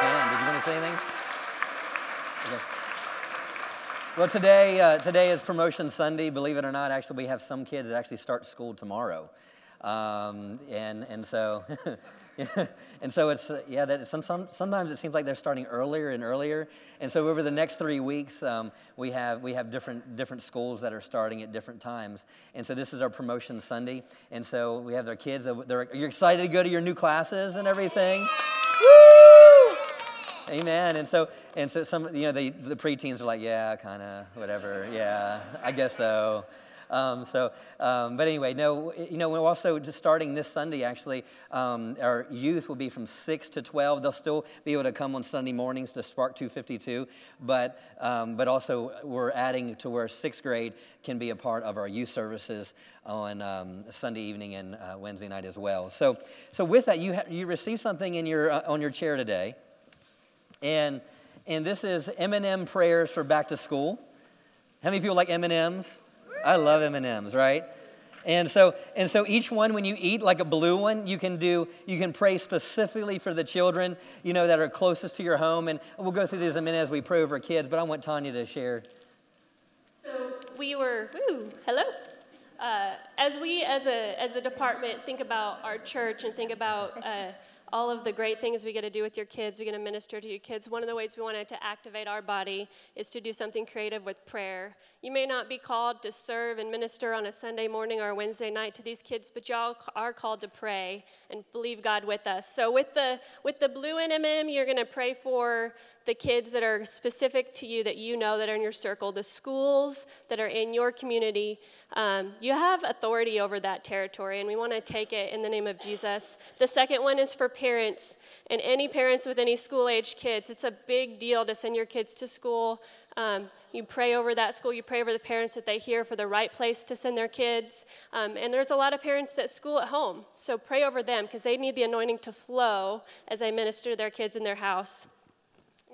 D: Dan, did you want to say anything? Okay. Well, today, uh, today is Promotion Sunday. Believe it or not, actually, we have some kids that actually start school tomorrow. Um, and, and so and so it's yeah that some, some, sometimes it seems like they're starting earlier and earlier. And so over the next three weeks um, we have we have different different schools that are starting at different times. And so this is our promotion sunday. And so we have their kids they're, you're excited to go to your new classes and everything? Amen. And so and so some you know the, the preteens are like yeah kind of whatever. Yeah i guess so um, so, um, but anyway, no, you know, we're also just starting this Sunday, actually, um, our youth will be from 6 to 12. They'll still be able to come on Sunday mornings to Spark 252, but, um, but also we're adding to where sixth grade can be a part of our youth services on um, Sunday evening and uh, Wednesday night as well. So, so with that, you, ha- you receive something in your, uh, on your chair today, and, and this is M&M prayers for back to school. How many people like M&Ms? I love M&Ms, right? And so, and so each one, when you eat like a blue one, you can do, you can pray specifically for the children, you know, that are closest to your home. And we'll go through these in a minute as we pray over kids, but I want Tanya to share.
I: So we were, hello. Uh, as we, as a, as a department, think about our church and think about uh, all of the great things we get to do with your kids. We get to minister to your kids. One of the ways we wanted to activate our body is to do something creative with prayer. You may not be called to serve and minister on a Sunday morning or a Wednesday night to these kids, but y'all are called to pray and believe God with us. So with the with the blue M&M, you're going to pray for the kids that are specific to you that you know that are in your circle, the schools that are in your community. Um, you have authority over that territory, and we want to take it in the name of Jesus. The second one is for parents and any parents with any school age kids. It's a big deal to send your kids to school. Um, you pray over that school, you pray over the parents that they hear for the right place to send their kids. Um, and there's a lot of parents that school at home, so pray over them because they need the anointing to flow as they minister to their kids in their house.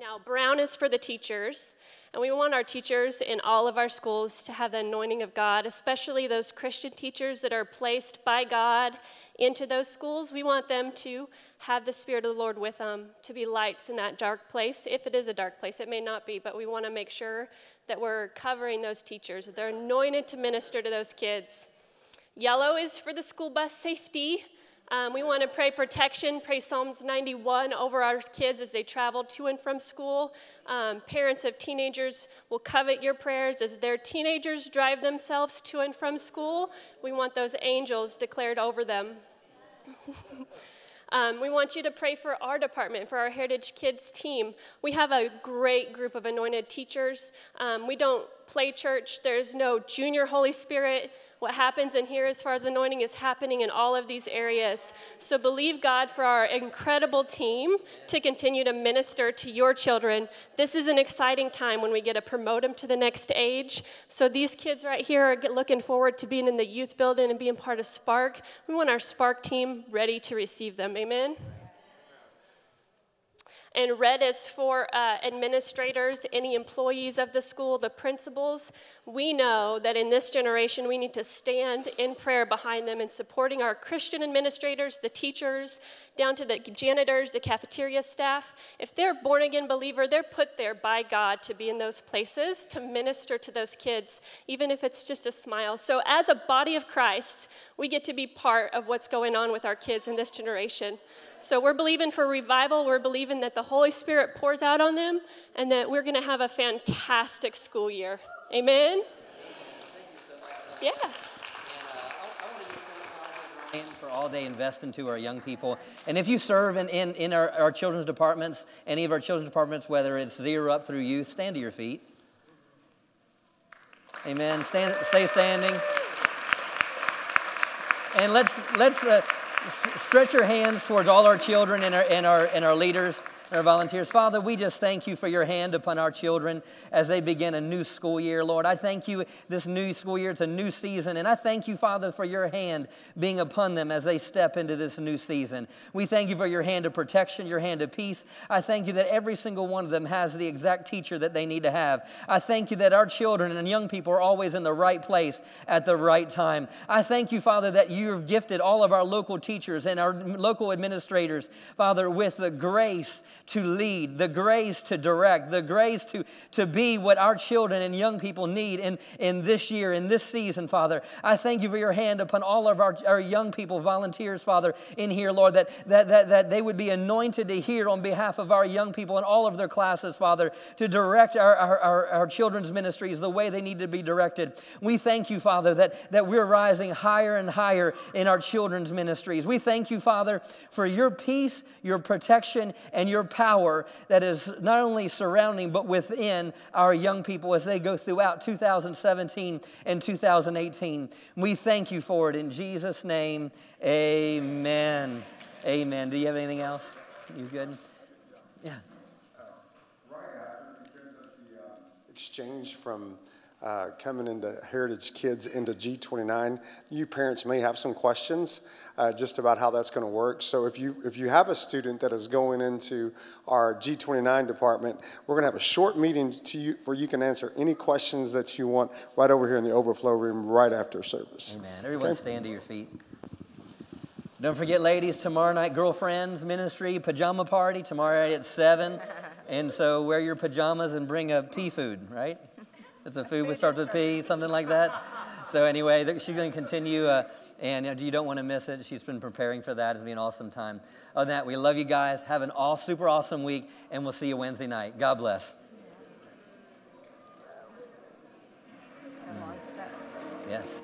I: Now, brown is for the teachers. And we want our teachers in all of our schools to have the anointing of God, especially those Christian teachers that are placed by God into those schools. We want them to have the Spirit of the Lord with them, to be lights in that dark place. If it is a dark place, it may not be, but we want to make sure that we're covering those teachers, that they're anointed to minister to those kids. Yellow is for the school bus safety. Um, we want to pray protection, pray Psalms 91 over our kids as they travel to and from school. Um, parents of teenagers will covet your prayers as their teenagers drive themselves to and from school. We want those angels declared over them. Um, we want you to pray for our department, for our Heritage Kids team. We have a great group of anointed teachers. Um, we don't play church, there's no junior Holy Spirit what happens in here as far as anointing is happening in all of these areas. So believe God for our incredible team to continue to minister to your children. This is an exciting time when we get to promote them to the next age. So these kids right here are looking forward to being in the youth building and being part of Spark. We want our Spark team ready to receive them. Amen. And red is for uh, administrators, any employees of the school, the principals. We know that in this generation, we need to stand in prayer behind them and supporting our Christian administrators, the teachers, down to the janitors, the cafeteria staff. If they're born again believer, they're put there by God to be in those places to minister to those kids, even if it's just a smile. So, as a body of Christ, we get to be part of what's going on with our kids in this generation. So we're believing for revival. We're believing that the Holy Spirit pours out on them and that we're going to have a fantastic school year. Amen? Yeah.
D: And for all they invest into our young people. And if you serve in, in, in our, our children's departments, any of our children's departments, whether it's zero up through youth, stand to your feet. Amen. Stand, stay standing. And let's, let's, uh, stretch your hands towards all our children and our, and our, and our leaders our volunteers. Father, we just thank you for your hand upon our children as they begin a new school year, Lord. I thank you this new school year, it's a new season, and I thank you, Father, for your hand being upon them as they step into this new season. We thank you for your hand of protection, your hand of peace. I thank you that every single one of them has the exact teacher that they need to have. I thank you that our children and young people are always in the right place at the right time. I thank you, Father, that you have gifted all of our local teachers and our local administrators, Father, with the grace to lead, the grace to direct, the grace to, to be what our children and young people need in, in this year, in this season, Father. I thank you for your hand upon all of our, our young people, volunteers, Father, in here, Lord, that, that, that, that they would be anointed to hear on behalf of our young people in all of their classes, Father, to direct our, our, our, our children's ministries the way they need to be directed. We thank you, Father, that, that we're rising higher and higher in our children's ministries. We thank you, Father, for your peace, your protection, and your power that is not only surrounding but within our young people as they go throughout 2017 and 2018. We thank you for it in Jesus' name. Amen. Amen. Do you have anything else? You good? Yeah.
C: Right after the exchange from uh, coming into Heritage Kids into G29, you parents may have some questions uh, just about how that's going to work. So if you if you have a student that is going into our G29 department, we're going to have a short meeting to you where you can answer any questions that you want right over here in the overflow room right after service.
D: Amen. Everyone okay? stand to your feet. Don't forget, ladies, tomorrow night, girlfriends ministry pajama party tomorrow night at seven. And so wear your pajamas and bring a pea food, right? It's a food that starts with P, something like that. So anyway, she's going to continue. Uh, and you don't want to miss it. She's been preparing for that. It's been an awesome time. Other than that, we love you guys. Have an all super awesome week, and we'll see you Wednesday night. God bless. Yes.